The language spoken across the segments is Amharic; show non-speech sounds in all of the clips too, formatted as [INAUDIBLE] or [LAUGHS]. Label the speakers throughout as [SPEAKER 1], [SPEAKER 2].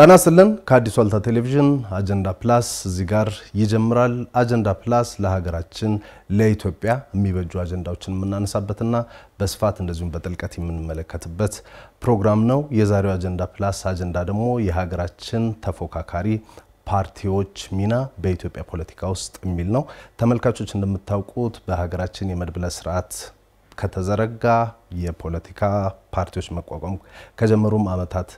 [SPEAKER 1] ጤና ይስጥልን። ከአዲስ ዋልታ ቴሌቪዥን አጀንዳ ፕላስ እዚህ ጋር ይጀምራል። አጀንዳ ፕላስ ለሀገራችን ለኢትዮጵያ የሚበጁ አጀንዳዎችን የምናነሳበትና በስፋት እንደዚሁም በጥልቀት የምንመለከትበት ፕሮግራም ነው። የዛሬው አጀንዳ ፕላስ አጀንዳ ደግሞ የሀገራችን ተፎካካሪ ፓርቲዎች ሚና በኢትዮጵያ ፖለቲካ ውስጥ የሚል ነው። ተመልካቾች እንደምታውቁት በሀገራችን የመድብለ ስርዓት ከተዘረጋ የፖለቲካ ፓርቲዎች መቋቋም ከጀመሩም ዓመታት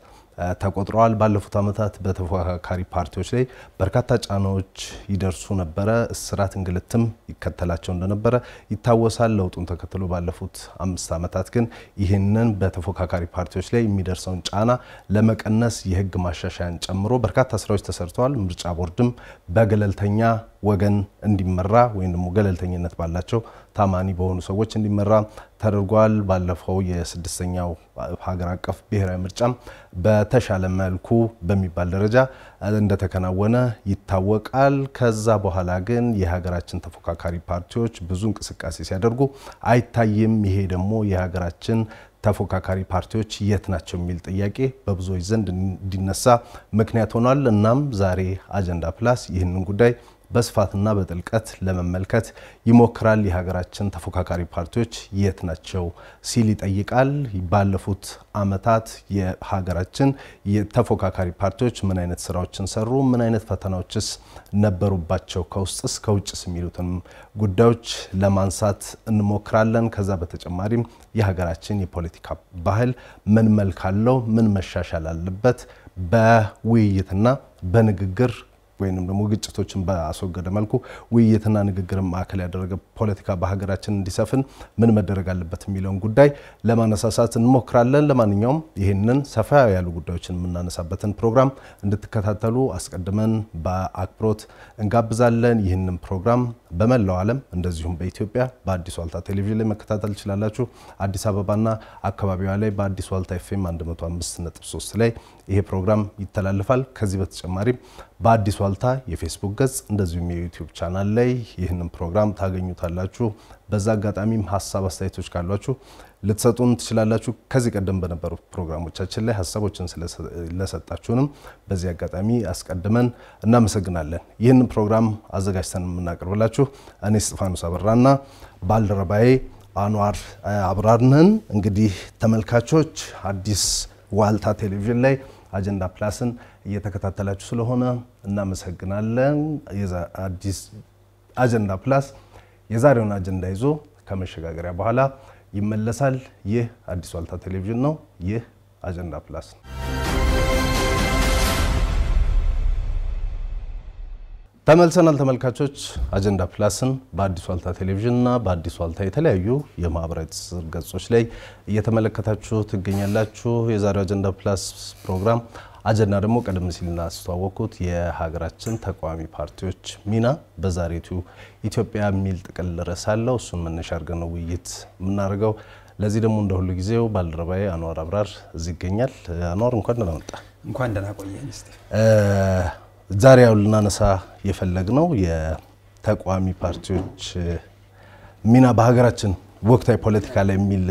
[SPEAKER 1] ተቆጥረዋል። ባለፉት ዓመታት በተፎካካሪ ፓርቲዎች ላይ በርካታ ጫናዎች ይደርሱ ነበረ። እስራት፣ እንግልትም ይከተላቸው እንደነበረ ይታወሳል። ለውጡን ተከትሎ ባለፉት አምስት ዓመታት ግን ይህንን በተፎካካሪ ፓርቲዎች ላይ የሚደርሰውን ጫና ለመቀነስ የሕግ ማሻሻያን ጨምሮ በርካታ ስራዎች ተሰርተዋል። ምርጫ ቦርድም በገለልተኛ ወገን እንዲመራ ወይም ደግሞ ገለልተኝነት ባላቸው ታማኒ በሆኑ ሰዎች እንዲመራ ተደርጓል። ባለፈው የስድስተኛው ሀገር አቀፍ ብሔራዊ ምርጫም በተሻለ መልኩ በሚባል ደረጃ እንደተከናወነ ይታወቃል። ከዛ በኋላ ግን የሀገራችን ተፎካካሪ ፓርቲዎች ብዙ እንቅስቃሴ ሲያደርጉ አይታይም። ይሄ ደግሞ የሀገራችን ተፎካካሪ ፓርቲዎች የት ናቸው የሚል ጥያቄ በብዙዎች ዘንድ እንዲነሳ ምክንያት ሆኗል። እናም ዛሬ አጀንዳ ፕላስ ይህንን ጉዳይ በስፋትና በጥልቀት ለመመልከት ይሞክራል። የሀገራችን ተፎካካሪ ፓርቲዎች የት ናቸው ሲል ይጠይቃል። ባለፉት ዓመታት የሀገራችን የተፎካካሪ ፓርቲዎች ምን አይነት ስራዎችን ሰሩ? ምን አይነት ፈተናዎችስ ነበሩባቸው? ከውስጥስ ከውጭስ የሚሉትን ጉዳዮች ለማንሳት እንሞክራለን። ከዛ በተጨማሪም የሀገራችን የፖለቲካ ባህል ምን መልክ አለው? ምን መሻሻል አለበት? በውይይትና በንግግር ወይንም ደግሞ ግጭቶችን በአስወገደ መልኩ ውይይትና ንግግርን ማዕከል ያደረገ ፖለቲካ በሀገራችን እንዲሰፍን ምን መደረግ አለበት የሚለውን ጉዳይ ለማነሳሳት እንሞክራለን። ለማንኛውም ይህንን ሰፋ ያሉ ጉዳዮችን የምናነሳበትን ፕሮግራም እንድትከታተሉ አስቀድመን በአክብሮት እንጋብዛለን። ይህንን ፕሮግራም በመላው ዓለም እንደዚሁም በኢትዮጵያ በአዲስ ዋልታ ቴሌቪዥን ላይ መከታተል ትችላላችሁ። አዲስ አበባና አካባቢዋ ላይ በአዲስ ዋልታ ኤፍኤም 105.3 ላይ ይሄ ፕሮግራም ይተላልፋል። ከዚህ በተጨማሪም በአዲስ ዋልታ የፌስቡክ ገጽ እንደዚሁም የዩቲዩብ ቻናል ላይ ይህንን ፕሮግራም ታገኙታላችሁ። በዛ አጋጣሚም ሀሳብ አስተያየቶች ካሏችሁ ልትሰጡን ትችላላችሁ። ከዚህ ቀደም በነበሩ ፕሮግራሞቻችን ላይ ሀሳቦችን ስለሰጣችሁንም በዚህ አጋጣሚ አስቀድመን እናመሰግናለን። ይህንን ፕሮግራም አዘጋጅተን የምናቀርብላችሁ እኔ እስጢፋኖስ አበራና ባልደረባዬ አንዋር አብራር ነን። እንግዲህ ተመልካቾች አዲስ ዋልታ ቴሌቪዥን ላይ አጀንዳ ፕላስን እየተከታተላችሁ ስለሆነ እናመሰግናለን። አዲስ አጀንዳ ፕላስ የዛሬውን አጀንዳ ይዞ ከመሸጋገሪያ በኋላ ይመለሳል። ይህ አዲስ ዋልታ ቴሌቪዥን ነው። ይህ አጀንዳ ፕላስ ነው። ተመልሰናል ተመልካቾች። አጀንዳ ፕላስን በአዲስ ዋልታ ቴሌቪዥንና በአዲስ ዋልታ የተለያዩ የማህበራዊ ትስስር ገጾች ላይ እየተመለከታችሁ ትገኛላችሁ። የዛሬው አጀንዳ ፕላስ ፕሮግራም አጀንዳ ደግሞ ቀደም ሲል እናስተዋወቅኩት የሀገራችን ተቃዋሚ ፓርቲዎች ሚና በዛሬቱ ኢትዮጵያ የሚል ጥቅል ርዕስ አለው። እሱን መነሻ አድርገን ነው ውይይት የምናደርገው። ለዚህ ደግሞ እንደ ሁሉ ጊዜው ባልደረባዬ አንዋር አብራር እዚህ ይገኛል። አንዋር እንኳን ደህና መጣ።
[SPEAKER 2] እንኳን ደህና ቆየን።
[SPEAKER 1] ዛሬ ያው ልናነሳ የፈለግነው የተቃዋሚ ፓርቲዎች ሚና በሀገራችን ወቅታዊ ፖለቲካ ላይ የሚል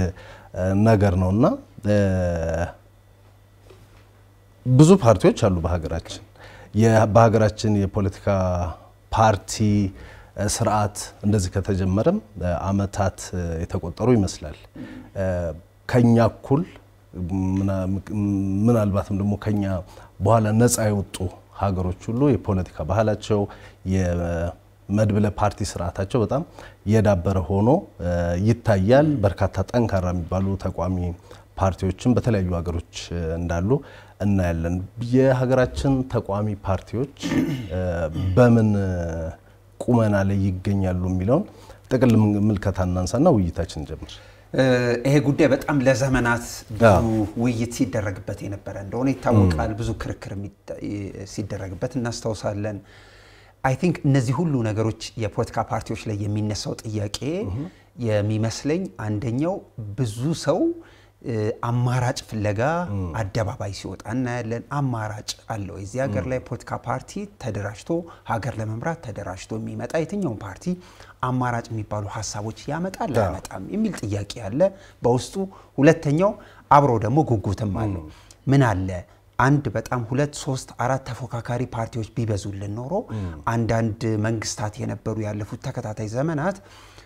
[SPEAKER 1] ነገር ነው እና ብዙ ፓርቲዎች አሉ በሀገራችን። በሀገራችን የፖለቲካ ፓርቲ ስርዓት እንደዚህ ከተጀመረም ዓመታት የተቆጠሩ ይመስላል። ከኛ እኩል ምናልባትም ደግሞ ከኛ በኋላ ነፃ የወጡ ሀገሮች ሁሉ የፖለቲካ ባህላቸው የመድብለ ፓርቲ ስርዓታቸው በጣም የዳበረ ሆኖ ይታያል። በርካታ ጠንካራ የሚባሉ ተቋሚ ፓርቲዎችም በተለያዩ ሀገሮች እንዳሉ እናያለን። የሀገራችን ተቋሚ ፓርቲዎች [CLEARS THROAT] በምን ቁመና ላይ ይገኛሉ የሚለውን ጥቅል ምልከታ እናንሳና ውይይታችን እንጀምር።
[SPEAKER 2] ይሄ ጉዳይ በጣም ለዘመናት ብዙ ውይይት ሲደረግበት የነበረ እንደሆነ ይታወቃል። ብዙ ክርክር ሲደረግበት እናስታውሳለን። I think እነዚህ ሁሉ ነገሮች የፖለቲካ ፓርቲዎች ላይ የሚነሳው ጥያቄ የሚመስለኝ አንደኛው ብዙ ሰው አማራጭ ፍለጋ አደባባይ ሲወጣ እናያለን። አማራጭ አለው የዚህ ሀገር ላይ ፖለቲካ ፓርቲ ተደራጅቶ ሀገር ለመምራት ተደራጅቶ የሚመጣ የትኛውን ፓርቲ አማራጭ የሚባሉ ሀሳቦች ያመጣል አያመጣም የሚል ጥያቄ አለ በውስጡ። ሁለተኛው አብሮ ደግሞ ጉጉትም አለው። ምን አለ አንድ በጣም ሁለት ሶስት አራት ተፎካካሪ ፓርቲዎች ቢበዙልን ኖሮ አንዳንድ መንግስታት የነበሩ ያለፉት ተከታታይ ዘመናት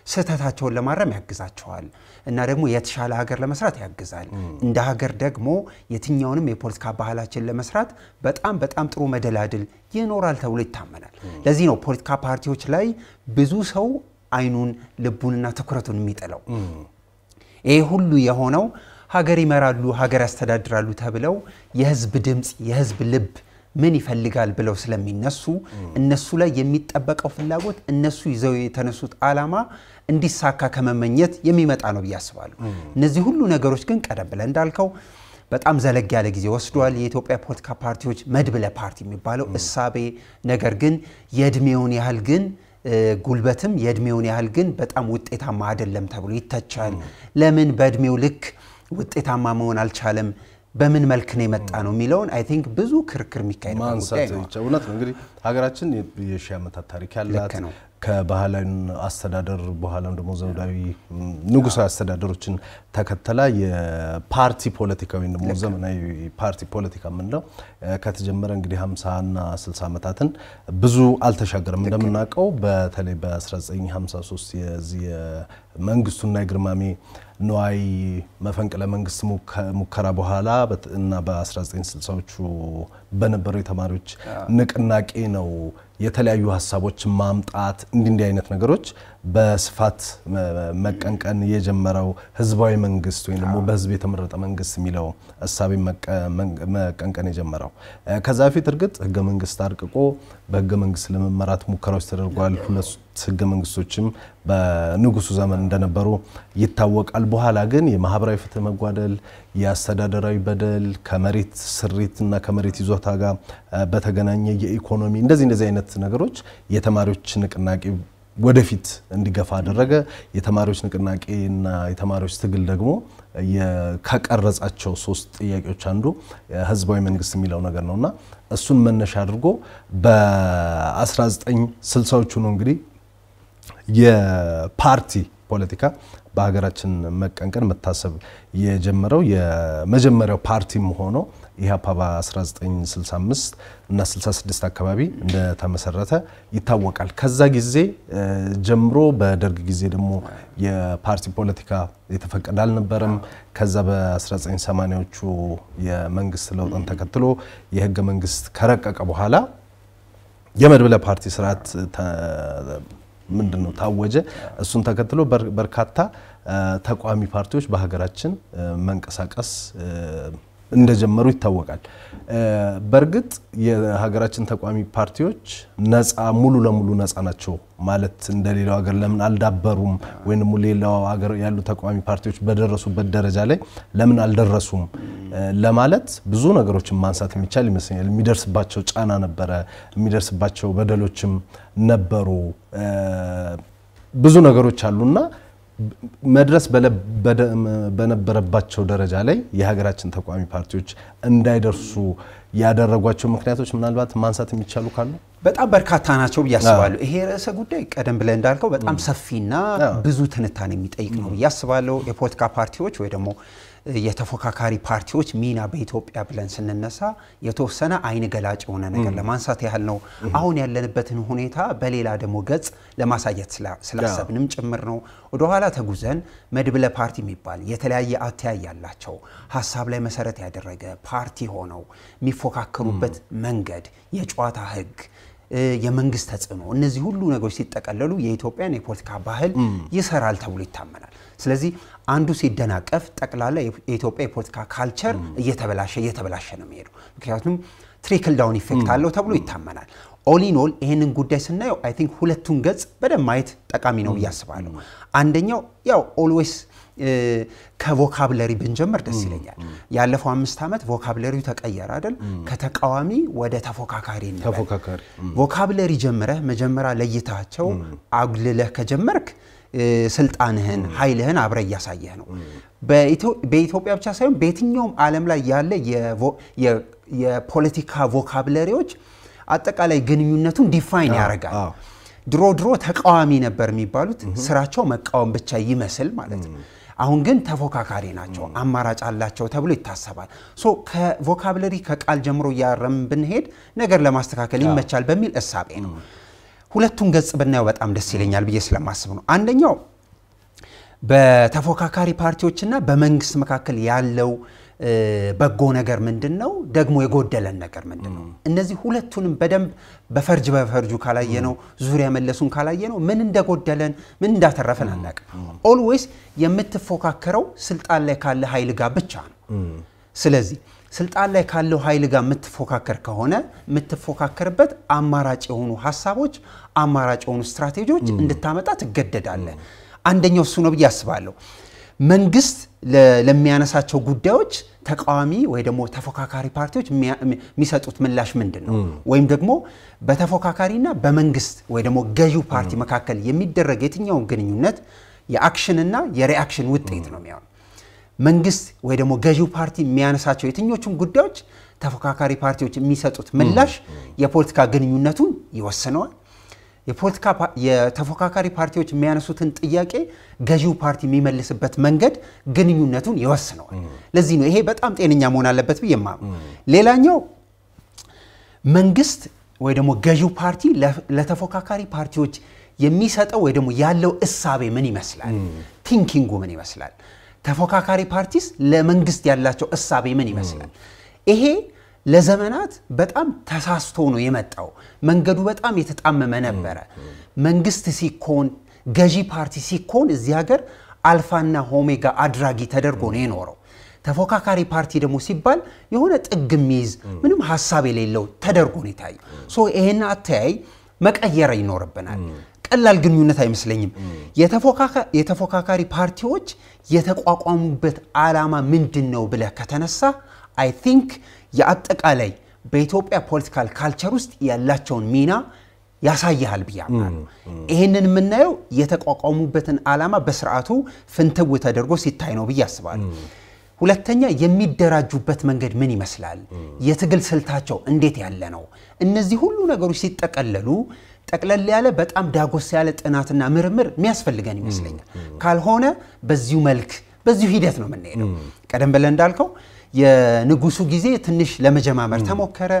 [SPEAKER 2] ስህተታቸውን ለማረም ያግዛቸዋል እና ደግሞ የተሻለ ሀገር ለመስራት ያግዛል። እንደ ሀገር ደግሞ የትኛውንም የፖለቲካ ባህላችን ለመስራት በጣም በጣም ጥሩ መደላድል ይኖራል ተብሎ ይታመናል። ለዚህ ነው ፖለቲካ ፓርቲዎች ላይ ብዙ ሰው አይኑን ልቡንና ትኩረቱን የሚጥለው። ይህ ሁሉ የሆነው ሀገር ይመራሉ፣ ሀገር ያስተዳድራሉ ተብለው የህዝብ ድምፅ የህዝብ ልብ ምን ይፈልጋል ብለው ስለሚነሱ እነሱ ላይ የሚጠበቀው ፍላጎት እነሱ ይዘው የተነሱት ዓላማ እንዲሳካ ከመመኘት የሚመጣ ነው ብዬ አስባለሁ። እነዚህ ሁሉ ነገሮች ግን ቀደም ብለህ እንዳልከው በጣም ዘለግ ያለ ጊዜ ወስዷል። የኢትዮጵያ ፖለቲካ ፓርቲዎች መድብለ ፓርቲ የሚባለው እሳቤ ነገር ግን የእድሜውን ያህል ግን ጉልበትም የእድሜውን ያህል ግን በጣም ውጤታማ አይደለም ተብሎ ይተቻል። ለምን በእድሜው ልክ ውጤታማ መሆን አልቻለም? በምን መልክ ነው የመጣ ነው የሚለውን I think ብዙ ክርክር የሚካሄድ
[SPEAKER 1] ማንሳት እውነት ነው። እንግዲህ ሀገራችን የሺህ ዓመታት ታሪክ ያላት ከባህላዊ አስተዳደር በኋላም ደግሞ ዘውዳዊ ንጉሳዊ አስተዳደሮችን ተከተላ የፓርቲ ፖለቲካ ወይም ደግሞ ዘመናዊ ፓርቲ ፖለቲካ የምንለው ከተጀመረ እንግዲህ 50 እና 60 ዓመታትን ብዙ አልተሻገረም። እንደምናውቀው በተለይ በ1953 የዚህ የመንግስቱና የግርማሜ ነዋይ መፈንቅለ መንግስት ሙከራ በኋላ እና በ1960ዎቹ በነበረው የተማሪዎች ንቅናቄ ነው የተለያዩ ሀሳቦችን ማምጣት እንዲህ እንዲህ አይነት ነገሮች በስፋት መቀንቀን የጀመረው ህዝባዊ መንግስት ወይም ደግሞ በህዝብ የተመረጠ መንግስት የሚለው እሳቤ መቀንቀን የጀመረው። ከዛ በፊት እርግጥ ህገ መንግስት አርቅቆ በህገ መንግስት ለመመራት ሙከራዎች ተደርጓል። ሁለት ህገ መንግስቶችም በንጉሱ ዘመን እንደነበሩ ይታወቃል። በኋላ ግን የማህበራዊ ፍትህ መጓደል፣ የአስተዳደራዊ በደል ከመሬት ስሪት እና ከመሬት ይዞታ ጋር በተገናኘ የኢኮኖሚ እንደዚህ እንደዚህ አይነት ነገሮች የተማሪዎች ንቅናቄ ወደፊት እንዲገፋ አደረገ። የተማሪዎች ንቅናቄና የተማሪዎች ትግል ደግሞ ከቀረጻቸው ሶስት ጥያቄዎች አንዱ ህዝባዊ መንግስት የሚለው ነገር ነውና እሱን መነሻ አድርጎ በ1960ዎቹ ነው እንግዲህ የፓርቲ ፖለቲካ በሀገራችን መቀንቀን መታሰብ የጀመረው የመጀመሪያው ፓርቲም ሆኖ ኢህአፓ በ1965 እና 66 አካባቢ እንደተመሰረተ ይታወቃል። ከዛ ጊዜ ጀምሮ በደርግ ጊዜ ደግሞ የፓርቲ ፖለቲካ የተፈቀደ አልነበረም። ከዛ በ1980ዎቹ የመንግስት ለውጥን ተከትሎ የህገ መንግስት ከረቀቀ በኋላ የመድብለ ፓርቲ ስርዓት ምንድን ነው ታወጀ። እሱን ተከትሎ በርካታ ተቃዋሚ ፓርቲዎች በሀገራችን መንቀሳቀስ እንደጀመሩ ይታወቃል። በእርግጥ የሀገራችን ተቃዋሚ ፓርቲዎች ነፃ ሙሉ ለሙሉ ነፃ ናቸው ማለት እንደሌላው ሀገር ለምን አልዳበሩም ወይም ደግሞ ሌላው ሀገር ያሉ ተቃዋሚ ፓርቲዎች በደረሱበት ደረጃ ላይ ለምን አልደረሱም ለማለት ብዙ ነገሮችን ማንሳት የሚቻል ይመስለኛል። የሚደርስባቸው ጫና ነበረ፣ የሚደርስባቸው በደሎችም ነበሩ፣ ብዙ ነገሮች አሉና መድረስ በነበረባቸው ደረጃ ላይ የሀገራችን ተቃዋሚ ፓርቲዎች እንዳይደርሱ ያደረጓቸው ምክንያቶች ምናልባት ማንሳት የሚቻሉ ካሉ
[SPEAKER 2] በጣም በርካታ ናቸው ብዬ አስባለሁ። ይሄ ርዕሰ ጉዳይ ቀደም ብለህ እንዳልከው በጣም ሰፊና ብዙ ትንታኔ የሚጠይቅ ነው ብዬ አስባለሁ። የፖለቲካ ፓርቲዎች ወይ ደግሞ የተፎካካሪ ፓርቲዎች ሚና በኢትዮጵያ ብለን ስንነሳ የተወሰነ አይን ገላጭ የሆነ ነገር ለማንሳት ያህል ነው። አሁን ያለንበትን ሁኔታ በሌላ ደግሞ ገጽ ለማሳየት ስላሰብንም ጭምር ነው። ወደኋላ ተጉዘን መድብለ ፓርቲ የሚባል የተለያየ አተያይ ያላቸው ሀሳብ ላይ መሰረት ያደረገ ፓርቲ ሆነው የሚፎካከሩበት መንገድ፣ የጨዋታ ህግ የመንግስት ተጽዕኖ እነዚህ ሁሉ ነገሮች ሲጠቀለሉ የኢትዮጵያን የፖለቲካ ባህል ይሰራል ተብሎ ይታመናል። ስለዚህ አንዱ ሲደናቀፍ ጠቅላላ የኢትዮጵያ የፖለቲካ culture እየተበላሸ እየተበላሸ ነው የሚሄደው። ምክንያቱም trickle down effect አለው ተብሎ ይታመናል። all in all ይህንን ጉዳይ ስናየው I think ሁለቱን ገጽ በደንብ ማየት ጠቃሚ ነው ብዬ አስባለሁ። አንደኛው ያው always ከ vocabulary ብንጀምር ደስ ይለኛል። ያለፈው አምስት ዓመት vocabulary ው ተቀየረ አይደል? ከተቃዋሚ ወደ ተፎካካሪ
[SPEAKER 1] ተፎካካሪ
[SPEAKER 2] vocabulary ጀምረህ መጀመሪያ ለይታቸው አጉልለህ ከጀመርክ ስልጣንህን ኃይልህን አብረህ እያሳየህ ነው። በኢትዮጵያ ብቻ ሳይሆን በየትኛውም ዓለም ላይ ያለ የፖለቲካ vocabulary ዎች አጠቃላይ ግንኙነቱን define ያደርጋል። ድሮ ድሮ ተቃዋሚ ነበር የሚባሉት ስራቸው መቃወም ብቻ ይመስል ማለት ነው። አሁን ግን ተፎካካሪ ናቸው፣ አማራጭ አላቸው ተብሎ ይታሰባል። so ከ vocabulary ከቃል ጀምሮ እያረምን ብንሄድ ነገር ለማስተካከል ይመቻል በሚል እሳቤ ነው። ሁለቱን ገጽ ብናየው በጣም ደስ ይለኛል ብዬ ስለማስብ ነው። አንደኛው በተፎካካሪ ፓርቲዎችና በመንግስት መካከል ያለው በጎ ነገር ምንድን ነው? ደግሞ የጎደለን ነገር ምንድን ነው? እነዚህ ሁለቱንም በደንብ በፈርጅ በፈርጁ ካላየ ነው ዙሪያ መለሱን ካላየ ነው ምን እንደጎደለን ምን እንዳተረፈን አናውቅም። always የምትፎካከረው ስልጣን ላይ ካለ ኃይል ጋር ብቻ ነው። ስለዚህ ስልጣን ላይ ካለው ኃይል ጋር የምትፎካከር ከሆነ የምትፎካከርበት አማራጭ የሆኑ ሀሳቦች፣ አማራጭ የሆኑ ስትራቴጂዎች እንድታመጣ ትገደዳለህ። አንደኛው እሱ ነው ብዬ አስባለሁ። መንግስት ለሚያነሳቸው ጉዳዮች ተቃዋሚ ወይ ደግሞ ተፎካካሪ ፓርቲዎች የሚሰጡት ምላሽ ምንድን ነው? ወይም ደግሞ በተፎካካሪና በመንግስት ወይ ደግሞ ገዢው ፓርቲ መካከል የሚደረግ የትኛውን ግንኙነት የአክሽንና የሪአክሽን ውጤት ነው የሚሆነው። መንግስት ወይ ደግሞ ገዢው ፓርቲ የሚያነሳቸው የትኞቹም ጉዳዮች ተፎካካሪ ፓርቲዎች የሚሰጡት ምላሽ የፖለቲካ ግንኙነቱን ይወስነዋል። የፖለቲካ የተፎካካሪ ፓርቲዎች የሚያነሱትን ጥያቄ ገዢው ፓርቲ የሚመልስበት መንገድ ግንኙነቱን ይወስነዋል። ለዚህ ነው ይሄ በጣም ጤነኛ መሆን አለበት ብዬ የማምነው። ሌላኛው መንግስት ወይ ደግሞ ገዢው ፓርቲ ለተፎካካሪ ፓርቲዎች የሚሰጠው ወይ ደግሞ ያለው እሳቤ ምን ይመስላል? thinking ኡ ምን ይመስላል? ተፎካካሪ ፓርቲስ ለመንግስት ያላቸው እሳቤ ምን ይመስላል? ይሄ ለዘመናት በጣም ተሳስቶ ነው የመጣው። መንገዱ በጣም የተጣመመ ነበረ። መንግስት ሲኮን ገዢ ፓርቲ ሲኮን እዚህ ሀገር አልፋና ኦሜጋ አድራጊ ተደርጎ ነው የኖረው። ተፎካካሪ ፓርቲ ደግሞ ሲባል የሆነ ጥግ የሚይዝ ምንም ሀሳብ የሌለው ተደርጎ ነው የታየው። so ይሄን አተያይ መቀየር ይኖርብናል። ቀላል ግንኙነት አይመስለኝም። የተፎካካሪ ፓርቲዎች የተቋቋሙበት ዓላማ ምንድን ነው ብለህ ከተነሳ I think የአጠቃላይ በኢትዮጵያ political culture ውስጥ ያላቸውን ሚና ያሳይሃል ብዬ አምናለሁ። ይህንን የምናየው የተቋቋሙበትን ዓላማ በስርዓቱ ፍንትው ተደርጎ ሲታይ ነው ብዬ አስባለሁ። ሁለተኛ የሚደራጁበት መንገድ ምን ይመስላል? የትግል ስልታቸው እንዴት ያለ ነው? እነዚህ ሁሉ ነገሮች ሲጠቀለሉ ጠቅለል ያለ በጣም ዳጎስ ያለ ጥናትና ምርምር የሚያስፈልገን ይመስለኛል። ካልሆነ በዚሁ መልክ በዚሁ ሂደት ነው የምንሄደው። ቀደም ብለን እንዳልከው የንጉሱ ጊዜ ትንሽ ለመጀማመር ተሞከረ።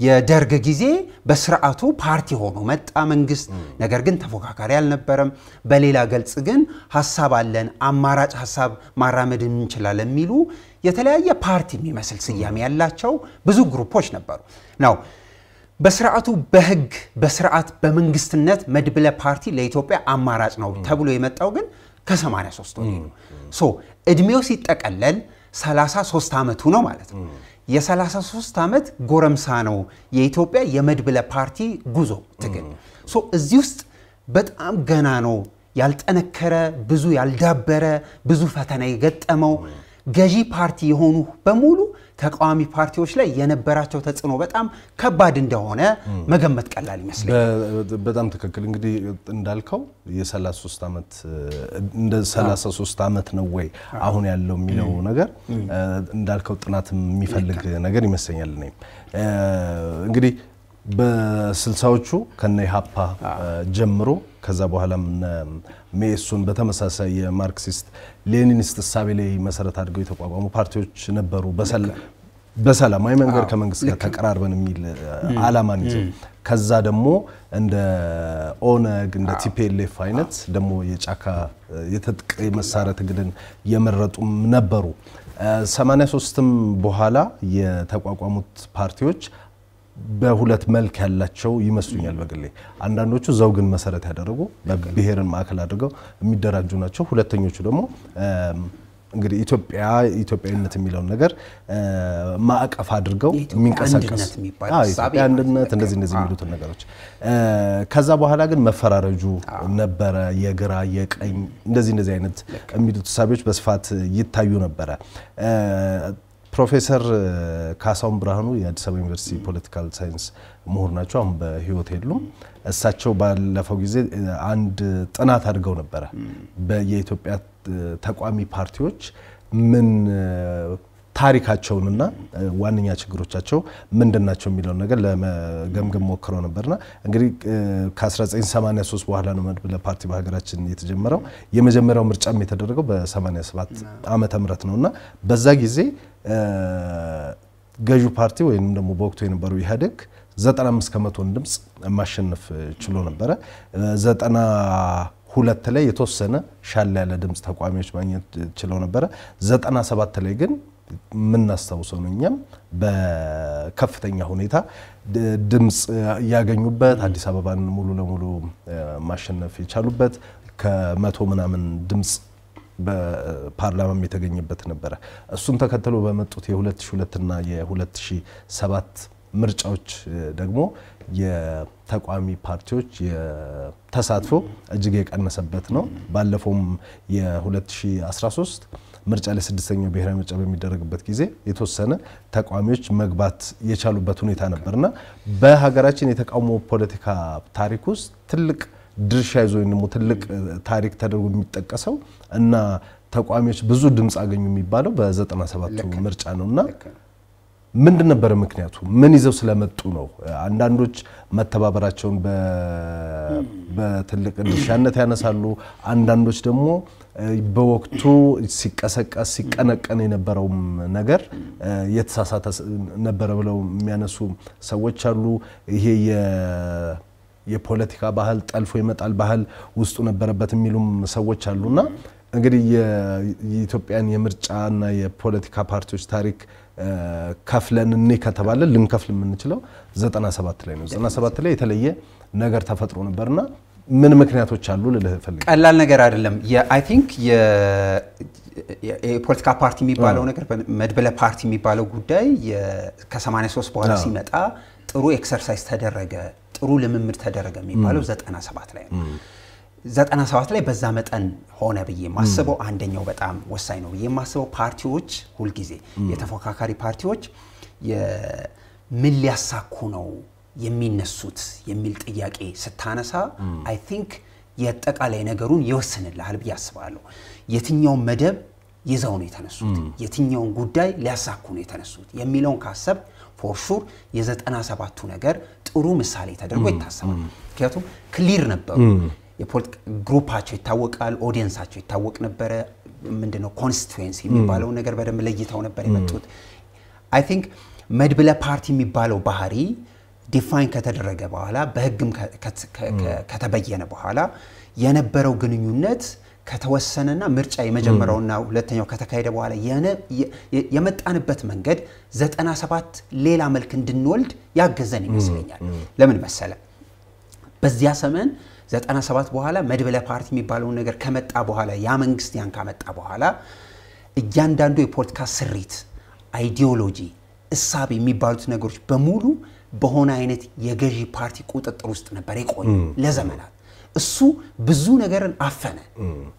[SPEAKER 2] የደርግ ጊዜ በስርዓቱ ፓርቲ ሆኖ መጣ መንግስት፣ ነገር ግን ተፎካካሪ አልነበረም። በሌላ ገጽ ግን ሀሳብ አለን፣ አማራጭ ሀሳብ ማራመድ እንችላለን የሚሉ የተለያየ ፓርቲ የሚመስል ስያሜ ያላቸው ብዙ group ኦች ነበሩ። ነው በስርዓቱ በህግ በስርዓት በመንግስትነት መድብለ ፓርቲ ለኢትዮጵያ አማራጭ ነው ተብሎ የመጣው ግን ከ83 ወዲህ ነው። so እድሜው ሲጠቀለል 33 ዓመቱ ነው ማለት ነው። የ33 ዓመት ጎረምሳ ነው የኢትዮጵያ የመድብለ ፓርቲ ጉዞ ትግል። እዚህ ውስጥ በጣም ገና ነው ያልጠነከረ ብዙ ያልዳበረ ብዙ ፈተና የገጠመው ገዢ ፓርቲ የሆኑ በሙሉ ተቃዋሚ ፓርቲዎች ላይ የነበራቸው ተጽዕኖ በጣም ከባድ እንደሆነ መገመት ቀላል ይመስለኛል።
[SPEAKER 1] በጣም ትክክል። እንግዲህ እንዳልከው የ33 ዓመት እንደ 33 ዓመት ነው ወይ አሁን ያለው የሚለው ነገር እንዳልከው ጥናት የሚፈልግ ነገር ይመስለኛል። እኔም እንግዲህ በስልሳዎቹ ከነ ኢሃፓ ጀምሮ ከዛ በኋላም ሜሶን በተመሳሳይ የማርክሲስት ሌኒኒስት እሳቤ ላይ መሰረት አድርገው የተቋቋሙ ፓርቲዎች ነበሩ። በሰላማዊ መንገድ ከመንግስት ጋር ተቀራርበን የሚል አላማን ይዘው ከዛ ደግሞ እንደ ኦነግ እንደ TPLF አይነት ደግሞ የጫካ የትጥቅ መሳሪያ ትግልን የመረጡም ነበሩ። 83ም በኋላ የተቋቋሙት ፓርቲዎች በሁለት መልክ ያላቸው ይመስሉኛል በግሌ። አንዳንዶቹ ዘውግን መሰረት ያደረጉ ብሔርን ማዕከል አድርገው የሚደራጁ ናቸው። ሁለተኞቹ ደግሞ እንግዲህ ኢትዮጵያ ኢትዮጵያዊነት የሚለውን ነገር ማዕቀፍ አድርገው የሚንቀሳቀስ ኢትዮጵያ አንድነት እንደዚህ እንደዚህ የሚሉትን ነገሮች ከዛ በኋላ ግን መፈራረጁ ነበረ። የግራ የቀኝ እንደዚህ እንደዚህ አይነት የሚሉት እሳቤዎች በስፋት ይታዩ ነበረ። ፕሮፌሰር ካሳሁን ብርሃኑ የአዲስ አበባ ዩኒቨርሲቲ political science ምሁር ናቸው። አሁን በህይወት የሉም። እሳቸው ባለፈው ጊዜ አንድ ጥናት አድርገው ነበረ። የኢትዮጵያ ተቃዋሚ ፓርቲዎች ምን ታሪካቸውንና ዋነኛ ችግሮቻቸው ምንድን ናቸው የሚለውን ነገር ለመገምገም ሞክረው ነበርና እንግዲህ ከ1983 በኋላ ነው መድብለ ፓርቲ በሀገራችን የተጀመረው። የመጀመሪያው ምርጫም የተደረገው በ87 ዓመተ ምህረት ነው እና በዛ ጊዜ ገዢው ፓርቲ ወይም ደግሞ በወቅቱ የነበረው ኢህአዴግ 95 ከመቶን ድምፅ ማሸነፍ ችሎ ነበረ። ዘጠና ሁለት ላይ የተወሰነ ሻል ያለ ድምፅ ተቃዋሚዎች ማግኘት ችለው ነበረ። 97 ላይ ግን የምናስታውሰው ነው እኛም በከፍተኛ ሁኔታ ድምፅ ያገኙበት አዲስ አበባን ሙሉ ለሙሉ ማሸነፍ የቻሉበት ከመቶ ምናምን ድምፅ በፓርላማም የተገኘበት ነበረ። እሱን ተከትሎ በመጡት የ2002 እና የ2007 ምርጫዎች ደግሞ የተቃዋሚ ፓርቲዎች ተሳትፎ እጅግ የቀነሰበት ነው። ባለፈውም የ2013 ምርጫ ላይ ስድስተኛው ብሔራዊ ምርጫ በሚደረግበት ጊዜ የተወሰነ ተቃዋሚዎች መግባት የቻሉበት ሁኔታ ነበርና በሀገራችን የተቃውሞ ፖለቲካ ታሪክ ውስጥ ትልቅ ድርሻ ይዞ ወይም ደግሞ ትልቅ ታሪክ ተደርጎ የሚጠቀሰው እና ተቃዋሚዎች ብዙ ድምፅ አገኙ የሚባለው በ97ቱ ምርጫ ነው እና ምንድን ነበረ ምክንያቱ? ምን ይዘው ስለመጡ ነው? አንዳንዶች መተባበራቸውን በትልቅ ድርሻነት ያነሳሉ። አንዳንዶች ደግሞ በወቅቱ ሲቀሰቀስ ሲቀነቀን የነበረውም ነገር የተሳሳተ ነበረ ብለው የሚያነሱ ሰዎች አሉ። ይሄ የፖለቲካ ባህል ጠልፎ የመጣል ባህል ውስጡ ነበረበት የሚሉም ሰዎች አሉና እንግዲህ የኢትዮጵያን የምርጫና የፖለቲካ ፓርቲዎች ታሪክ ከፍለን እኔ ከተባለ ልንከፍል የምንችለው 97 ላይ ነው። 97 ላይ የተለየ ነገር ተፈጥሮ ነበርና ምን ምክንያቶች አሉ ልልህ ፈልግ።
[SPEAKER 2] ቀላል ነገር አይደለም። I think የፖለቲካ ፓርቲ የሚባለው ነገር መድበለ ፓርቲ የሚባለው ጉዳይ ከ83 በኋላ ሲመጣ ጥሩ exercise ተደረገ፣ ጥሩ ልምምድ ተደረገ የሚባለው 97 ላይ ነው። 97 ላይ በዛ መጠን ሆነ ብዬ የማስበው አንደኛው በጣም ወሳኝ ነው ብዬ የማስበው ፓርቲዎች ሁልጊዜ የተፎካካሪ ፓርቲዎች ምን ሊያሳኩ ነው የሚነሱት የሚል ጥያቄ ስታነሳ I think የአጠቃላይ ነገሩን ይወስንልሃል ብዬ አስባለሁ። የትኛውን መደብ ይዘው ነው የተነሱት፣ የትኛውን ጉዳይ ሊያሳኩ ነው የተነሱት የሚለውን ካሰብክ for sure የዘጠና ሰባቱ ነገር ጥሩ ምሳሌ ተደርጎ ይታሰባል። ምክንያቱም clear ነበሩ። group ኣቸው ይታወቃል፣ audience ኣቸው ይታወቅ ነበረ። ምንድነው constituency የሚባለውን ነገር በደንብ ለይተው ነበር የመጡት። I think መድብለ ፓርቲ የሚባለው ባህሪ define ከተደረገ በኋላ በህግም ከተበየነ በኋላ የነበረው ግንኙነት ከተወሰነና ምርጫ የመጀመሪያውና ሁለተኛው ከተካሄደ በኋላ የመጣንበት መንገድ 97 ሌላ መልክ እንድንወልድ ያገዘን ይመስለኛል። ለምን መሰለህ በዚያ ዘመን 97 በኋላ መድበለ ፓርቲ የሚባለውን ነገር ከመጣ በኋላ ያ መንግስት ያን ካመጣ በኋላ እያንዳንዱ የፖለቲካ ስሪት፣ ideology፣ ሀሳብ የሚባሉት ነገሮች በሙሉ በሆነ አይነት የገዢ ፓርቲ ቁጥጥር ውስጥ ነበር የቆዩ ለዘመናት። እሱ ብዙ ነገርን አፈነ፣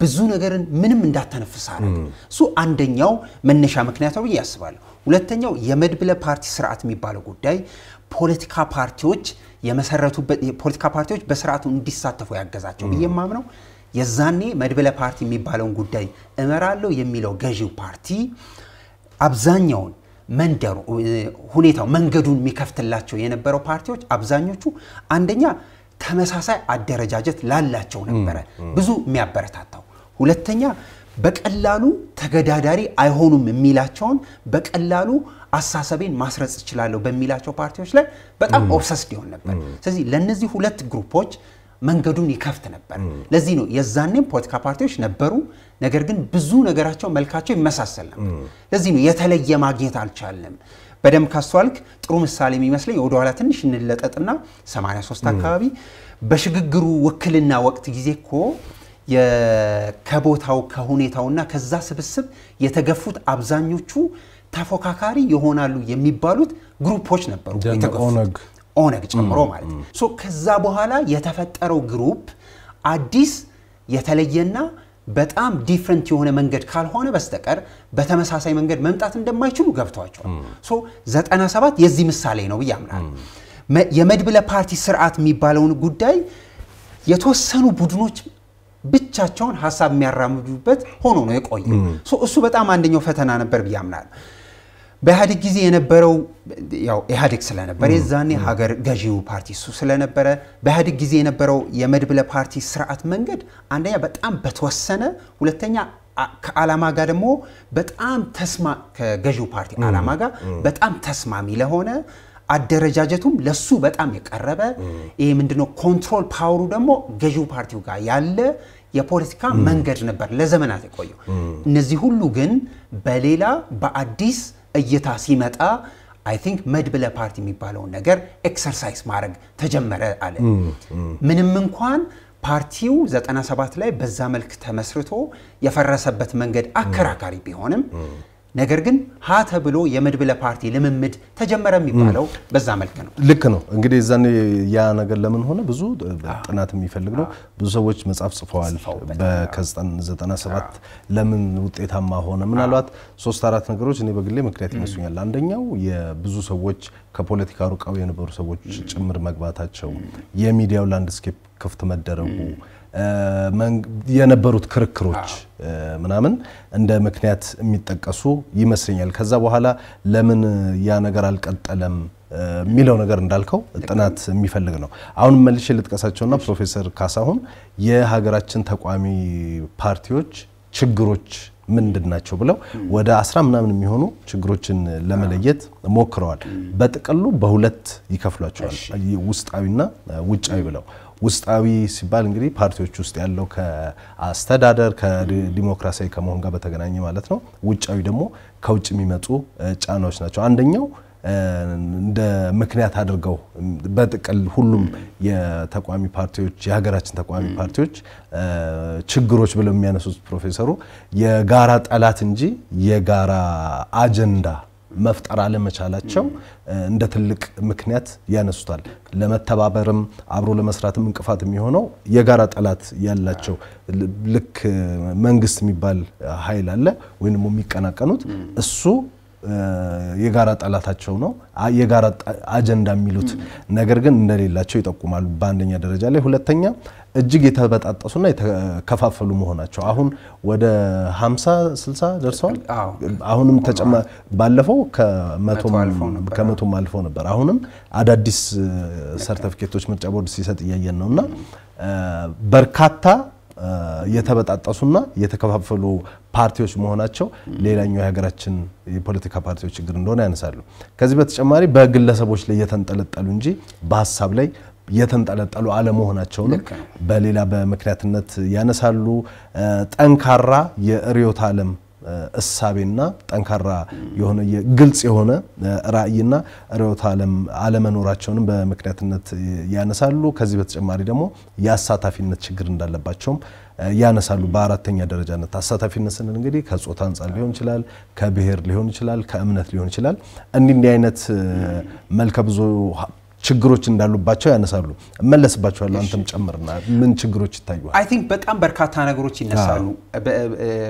[SPEAKER 2] ብዙ ነገርን ምንም እንዳተነፍስ አደረገ። እሱ አንደኛው መነሻ ምክንያት ነው ብዬ አስባለሁ። ሁለተኛው የመድብለ ፓርቲ ስርዓት የሚባለው ጉዳይ ፖለቲካ ፓርቲዎች የመሰረቱበት የፖለቲካ ፓርቲዎች በስርዓቱ እንዲሳተፉ ያገዛቸው ብዬ የማምነው የዛኔ መድብለ ፓርቲ የሚባለውን ጉዳይ እመራለሁ የሚለው ገዢው ፓርቲ አብዛኛውን መንደሩ ሁኔታው መንገዱን የሚከፍትላቸው የነበረው ፓርቲዎች አብዛኞቹ አንደኛ ተመሳሳይ አደረጃጀት ላላቸው ነበረ ብዙ የሚያበረታታው። ሁለተኛ በቀላሉ ተገዳዳሪ አይሆኑም የሚላቸውን በቀላሉ አሳሰቤን ማስረጽ እችላለሁ በሚላቸው ፓርቲዎች ላይ በጣም ኦብሰስድ ይሆን ነበር። ስለዚህ ለእነዚህ ሁለት ግሩፖች መንገዱን ይከፍት ነበር። ለዚህ ነው የዛኔም ፖለቲካ ፓርቲዎች ነበሩ፣ ነገር ግን ብዙ ነገራቸው መልካቸው ይመሳሰል ነበር። ለዚህ ነው የተለየ ማግኘት አልቻልንም። በደንብ ካስተዋልክ ጥሩ ምሳሌ የሚመስለኝ ወደኋላ ትንሽ እንለጠጥና 83 አካባቢ በሽግግሩ ውክልና ወቅት ጊዜ እኮ ከቦታው ከሁኔታውና ከዛ ስብስብ የተገፉት አብዛኞቹ ተፎካካሪ ይሆናሉ የሚባሉት group ኦች ነበሩ የተገፉት ኦነግ ጨምሮ ማለት ነው። so ከዛ በኋላ የተፈጠረው group አዲስ የተለየና በጣም different የሆነ መንገድ ካልሆነ በስተቀር በተመሳሳይ መንገድ መምጣት እንደማይችሉ ገብቷቸዋል። so 97 የዚህ ምሳሌ ነው ብዬ አምናለሁ። የመድብለ ፓርቲ ስርዓት የሚባለውን ጉዳይ የተወሰኑ ቡድኖች ብቻቸውን ሀሳብ የሚያራምዱበት ሆኖ ነው የቆየው። እሱ በጣም አንደኛው ፈተና ነበር ብዬ አምናለሁ። በኢህአዴግ ጊዜ የነበረው ያው ኢህአዴግ ስለነበረ የዛኔ ሀገር ገዢው ፓርቲ እሱ ስለነበረ በኢህአዴግ ጊዜ የነበረው የመድብለ ፓርቲ ስርዓት መንገድ አንደኛ በጣም በተወሰነ ሁለተኛ ከዓላማ ጋር ደግሞ በጣም ተስማ ከገዢው ፓርቲ ዓላማ ጋር በጣም ተስማሚ ለሆነ አደረጃጀቱም ለሱ በጣም የቀረበ ይሄ ምንድነው control power ኡ ደግሞ ገዢው ፓርቲው ጋር ያለ የፖለቲካ መንገድ ነበር ለዘመናት የቆየው። እነዚህ ሁሉ ግን በሌላ በአዲስ እይታ ሲመጣ I think መድብለ ፓርቲ የሚባለውን ነገር exercise ማድረግ ተጀመረ አለ። ምንም እንኳን ፓርቲው 97 ላይ በዛ መልክ ተመስርቶ የፈረሰበት መንገድ አከራካሪ ቢሆንም ነገር ግን ሀ ተብሎ የመድብለ ፓርቲ ልምምድ ተጀመረ የሚባለው በዛ መልክ ነው።
[SPEAKER 1] ልክ ነው። እንግዲህ የዛኔ ያ ነገር ለምን ሆነ ብዙ ጥናት የሚፈልግ ነው። ብዙ ሰዎች መጽሐፍ ጽፈዋል። ከ97 ለምን ውጤታማ ሆነ? ምናልባት ሶስት አራት ነገሮች እኔ በግሌ ምክንያት ይመስሉኛል። አንደኛው የብዙ ሰዎች ከፖለቲካ ሩቀው የነበሩ ሰዎች ጭምር መግባታቸው፣ የሚዲያው ላንድስኬፕ ክፍት መደረጉ የነበሩት ክርክሮች ምናምን እንደ ምክንያት የሚጠቀሱ ይመስለኛል። ከዛ በኋላ ለምን ያ ነገር አልቀጠለም የሚለው ነገር እንዳልከው ጥናት የሚፈልግ ነው። አሁን መልሼ ልጥቀሳቸውና ፕሮፌሰር ካሳሁን የሀገራችን ተቋሚ ፓርቲዎች ችግሮች ምንድን ናቸው ብለው ወደ አስራ ምናምን የሚሆኑ ችግሮችን ለመለየት ሞክረዋል። በጥቅሉ በሁለት ይከፍሏቸዋል፣ ውስጣዊና ውጫዊ ብለው ውስጣዊ ሲባል እንግዲህ ፓርቲዎች ውስጥ ያለው ከአስተዳደር ከዲሞክራሲያዊ ከመሆን ጋር በተገናኘ ማለት ነው። ውጫዊ ደግሞ ከውጭ የሚመጡ ጫናዎች ናቸው። አንደኛው እንደ ምክንያት አድርገው በጥቅል ሁሉም የተቋሚ ፓርቲዎች የሀገራችን ተቋሚ ፓርቲዎች ችግሮች ብለው የሚያነሱት ፕሮፌሰሩ የጋራ ጠላት እንጂ የጋራ አጀንዳ መፍጠር አለመቻላቸው እንደ ትልቅ ምክንያት ያነሱታል። ለመተባበርም አብሮ ለመስራትም እንቅፋት የሚሆነው የጋራ ጠላት ያላቸው ልክ መንግስት የሚባል ኃይል አለ ወይም ደግሞ የሚቀናቀኑት እሱ የጋራ ጠላታቸው ነው። የጋራ አጀንዳ የሚሉት ነገር ግን እንደሌላቸው ይጠቁማሉ በአንደኛ ደረጃ ላይ። ሁለተኛ እጅግ የተበጣጠሱና የተከፋፈሉ መሆናቸው አሁን ወደ 50 60 ደርሰዋል። አሁንም ተጨማ ባለፈው ከመቶም አልፈው ነበር። አሁንም አዳዲስ ሰርተፊኬቶች ምርጫ ቦርድ ሲሰጥ እያየን ነው እና በርካታ የተበጣጠሱና የተከፋፈሉ ፓርቲዎች መሆናቸው ሌላኛው የሀገራችን የፖለቲካ ፓርቲዎች ችግር እንደሆነ ያነሳሉ። ከዚህ በተጨማሪ በግለሰቦች ላይ የተንጠለጠሉ እንጂ በሀሳብ ላይ የተንጠለጠሉ አለመሆናቸውንም በሌላ በምክንያትነት ያነሳሉ። ጠንካራ የርዕዮተ ዓለም እሳቤና ጠንካራ የሆነ ግልጽ የሆነ ራዕይና ርዕዮተ ዓለም አለመኖራቸውንም በምክንያትነት ያነሳሉ። ከዚህ በተጨማሪ ደግሞ የአሳታፊነት ችግር እንዳለባቸውም ያነሳሉ። በአራተኛ ደረጃነት አሳታፊነት ስንል እንግዲህ ከጾታ አንጻር ሊሆን ይችላል፣ ከብሔር ሊሆን ይችላል፣ ከእምነት ሊሆን ይችላል። እንዲህ እንዲህ አይነት መልከ ብዙ ችግሮች እንዳሉባቸው ያነሳሉ። እመለስባቸዋለሁ። አንተም ጨምርና ምን ችግሮች ይታዩሃል?
[SPEAKER 2] I think በጣም በርካታ ነገሮች ይነሳሉ።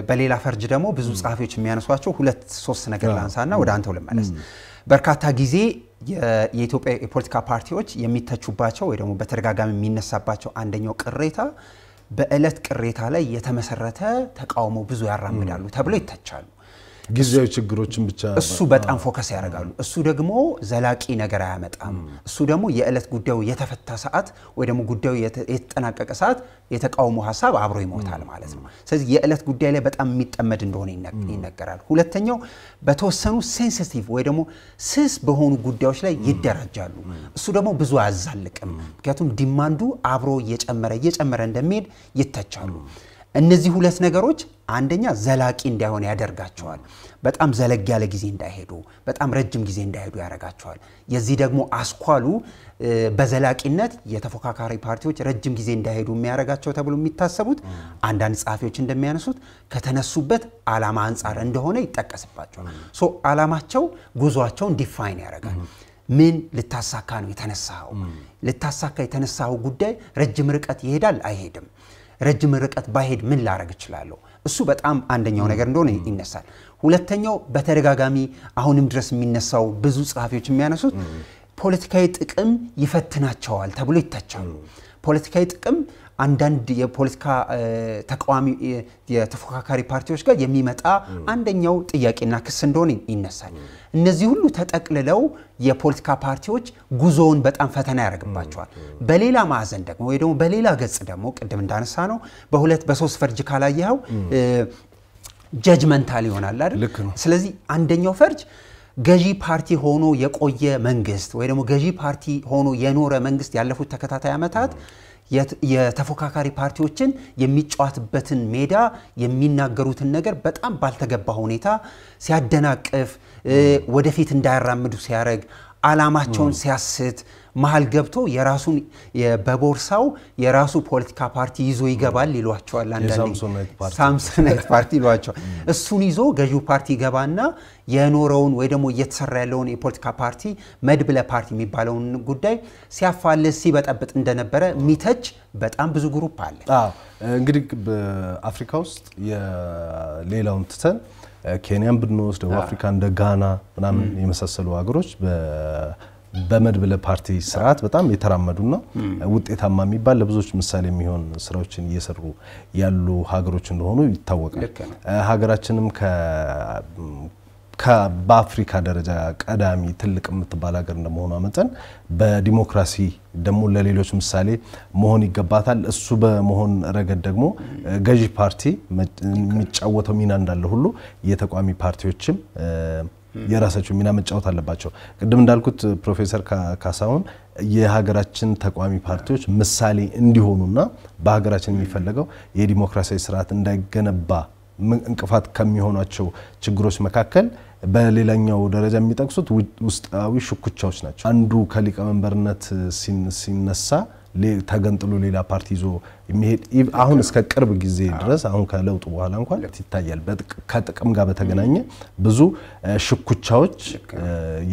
[SPEAKER 2] በሌላ ፈርጅ ደግሞ ብዙ ጸሐፊዎች የሚያነሷቸው ሁለት ሶስት ነገር ላንሳና ወደ አንተው ልመለስ። በርካታ ጊዜ የኢትዮጵያ የፖለቲካ ፓርቲዎች የሚተቹባቸው ወይ ደግሞ በተደጋጋሚ የሚነሳባቸው አንደኛው ቅሬታ በዕለት ቅሬታ ላይ የተመሰረተ ተቃውሞ ብዙ ያራምዳሉ ተብሎ ይተቻሉ።
[SPEAKER 1] ጊዜያዊ ችግሮችን ብቻ
[SPEAKER 2] እሱ በጣም focus ያደርጋሉ። እሱ ደግሞ ዘላቂ ነገር አያመጣም። እሱ ደግሞ የዕለት ጉዳዩ የተፈታ ሰዓት ወይ ደግሞ ጉዳዩ የተጠናቀቀ ሰዓት የተቃውሞ ሀሳብ አብሮ ይሞታል ማለት ነው። ስለዚህ የዕለት ጉዳይ ላይ በጣም የሚጠመድ እንደሆነ ይነገራል። ሁለተኛው በተወሰኑ sensitive ወይ ደግሞ ስስ በሆኑ ጉዳዮች ላይ ይደራጃሉ። እሱ ደግሞ ብዙ አያዛልቅም። ምክንያቱም demand ኡ አብሮ እየጨመረ እየጨመረ እንደሚሄድ ይተቻሉ። እነዚህ ሁለት ነገሮች አንደኛ ዘላቂ እንዳይሆን ያደርጋቸዋል። በጣም ዘለግ ያለ ጊዜ እንዳይሄዱ፣ በጣም ረጅም ጊዜ እንዳይሄዱ ያደርጋቸዋል። የዚህ ደግሞ አስኳሉ በዘላቂነት የተፎካካሪ ፓርቲዎች ረጅም ጊዜ እንዳይሄዱ የሚያደርጋቸው ተብሎ የሚታሰቡት አንዳንድ ጸሐፊዎች እንደሚያነሱት ከተነሱበት ዓላማ አንጻር እንደሆነ ይጠቀስባቸዋል። so ዓላማቸው ጉዟቸውን define ያደርጋል። ምን ልታሳካ ነው የተነሳኸው? ልታሳካ የተነሳኸው ጉዳይ ረጅም ርቀት ይሄዳል አይሄድም? ረጅም ርቀት ብሄድ ምን ላረግ እችላለሁ? እሱ በጣም አንደኛው ነገር እንደሆነ ይነሳል። ሁለተኛው በተደጋጋሚ አሁንም ድረስ የሚነሳው ብዙ ጸሐፊዎች የሚያነሱት ፖለቲካዊ ጥቅም ይፈትናቸዋል ተብሎ ይተቻሉ። ፖለቲካዊ ጥቅም አንዳንድ የፖለቲካ ተቃዋሚ የተፎካካሪ ፓርቲዎች ጋር የሚመጣ አንደኛው ጥያቄና ክስ እንደሆነ ይነሳል። እነዚህ ሁሉ ተጠቅልለው የፖለቲካ ፓርቲዎች ጉዞውን በጣም ፈተና ያደርግባቸዋል። በሌላ ማዕዘን ደግሞ ወይ ደግሞ በሌላ ገጽ ደግሞ ቅድም እንዳነሳ ነው በሁለት በሶስት ፈርጅ ካላየኸው ጀጅመንታል ይሆናል አይደል? ስለዚህ አንደኛው ፈርጅ ገዢ ፓርቲ ሆኖ የቆየ መንግስት ወይ ደግሞ ገዢ ፓርቲ ሆኖ የኖረ መንግስት ያለፉት ተከታታይ ዓመታት የተፎካካሪ ፓርቲዎችን የሚጫወትበትን ሜዳ የሚናገሩትን ነገር በጣም ባልተገባ ሁኔታ ሲያደናቅፍ፣ ወደፊት እንዳያራምዱ ሲያደርግ፣ አላማቸውን ሲያስት መሀል ገብቶ የራሱን በቦርሳው የራሱ ፖለቲካ ፓርቲ ይዞ ይገባል ይሏቸዋል። አንዳንዴ ሳምሶናይት ፓርቲ ይሏቸዋል። እሱን ይዞ ገዢው ፓርቲ ይገባና የኖረውን ወይ ደግሞ እየተሰራ ያለውን የፖለቲካ ፓርቲ መድብለ ፓርቲ የሚባለውን ጉዳይ ሲያፋልስ ሲበጠብጥ እንደነበረ የሚተች በጣም ብዙ group አለ።
[SPEAKER 1] እንግዲህ በአፍሪካ ውስጥ የሌላውን ትተን ኬንያን ብንወስድ ደቡብ አፍሪካ እንደ ጋና ምናምን የመሳሰሉ ሀገሮች በመድብለ ፓርቲ ስርዓት በጣም የተራመዱና ውጤታማ የሚባል ለብዙዎች ምሳሌ የሚሆን ስራዎችን እየሰሩ ያሉ ሀገሮች እንደሆኑ ይታወቃል። ሀገራችንም በአፍሪካ ደረጃ ቀዳሚ ትልቅ የምትባል ሀገር እንደመሆኗ መጠን በዲሞክራሲ ደግሞ ለሌሎች ምሳሌ መሆን ይገባታል። እሱ በመሆን ረገድ ደግሞ ገዢ ፓርቲ የሚጫወተው ሚና እንዳለ ሁሉ የተቃዋሚ ፓርቲዎችም የራሳቸው ሚና መጫወት አለባቸው። ቅድም እንዳልኩት ፕሮፌሰር ካሳሁን የሀገራችን ተቃዋሚ ፓርቲዎች ምሳሌ እንዲሆኑና በሀገራችን የሚፈለገው የዲሞክራሲያዊ ስርዓት እንዳይገነባ እንቅፋት ከሚሆኗቸው ችግሮች መካከል በሌላኛው ደረጃ የሚጠቅሱት ውስጣዊ ሽኩቻዎች ናቸው። አንዱ ከሊቀመንበርነት ሲነሳ ተገንጥሎ ሌላ ፓርቲ ይዞ የሚሄድ አሁን እስከ ቅርብ ጊዜ ድረስ አሁን ከለውጡ በኋላ እንኳን ይታያል። ከጥቅም ጋር በተገናኘ ብዙ ሽኩቻዎች፣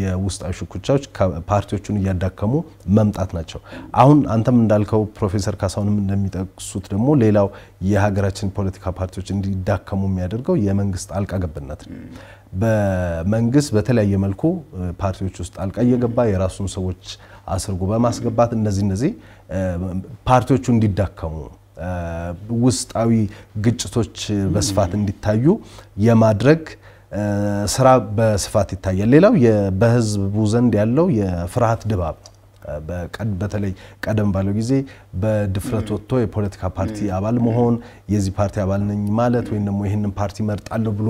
[SPEAKER 1] የውስጣዊ ሽኩቻዎች ፓርቲዎቹን እያዳከሙ መምጣት ናቸው። አሁን አንተም እንዳልከው ፕሮፌሰር ካሳሁንም እንደሚጠቅሱት ደግሞ ሌላው የሀገራችን ፖለቲካ ፓርቲዎች እንዲዳከሙ የሚያደርገው የመንግስት ጣልቃ ገብነት ነው። በመንግስት በተለያየ መልኩ ፓርቲዎች ውስጥ ጣልቃ እየገባ የራሱን ሰዎች አስርጎ በማስገባት እነዚህ እነዚህ ፓርቲዎቹ እንዲዳከሙ ውስጣዊ ግጭቶች በስፋት እንዲታዩ የማድረግ ስራ በስፋት ይታያል። ሌላው በህዝቡ ዘንድ ያለው የፍርሃት ድባብ በተለይ ቀደም ባለው ጊዜ በድፍረት ወጥቶ የፖለቲካ ፓርቲ አባል መሆን የዚህ ፓርቲ አባል ነኝ ማለት ወይም ደግሞ ይህንን ፓርቲ መርጣለሁ ብሎ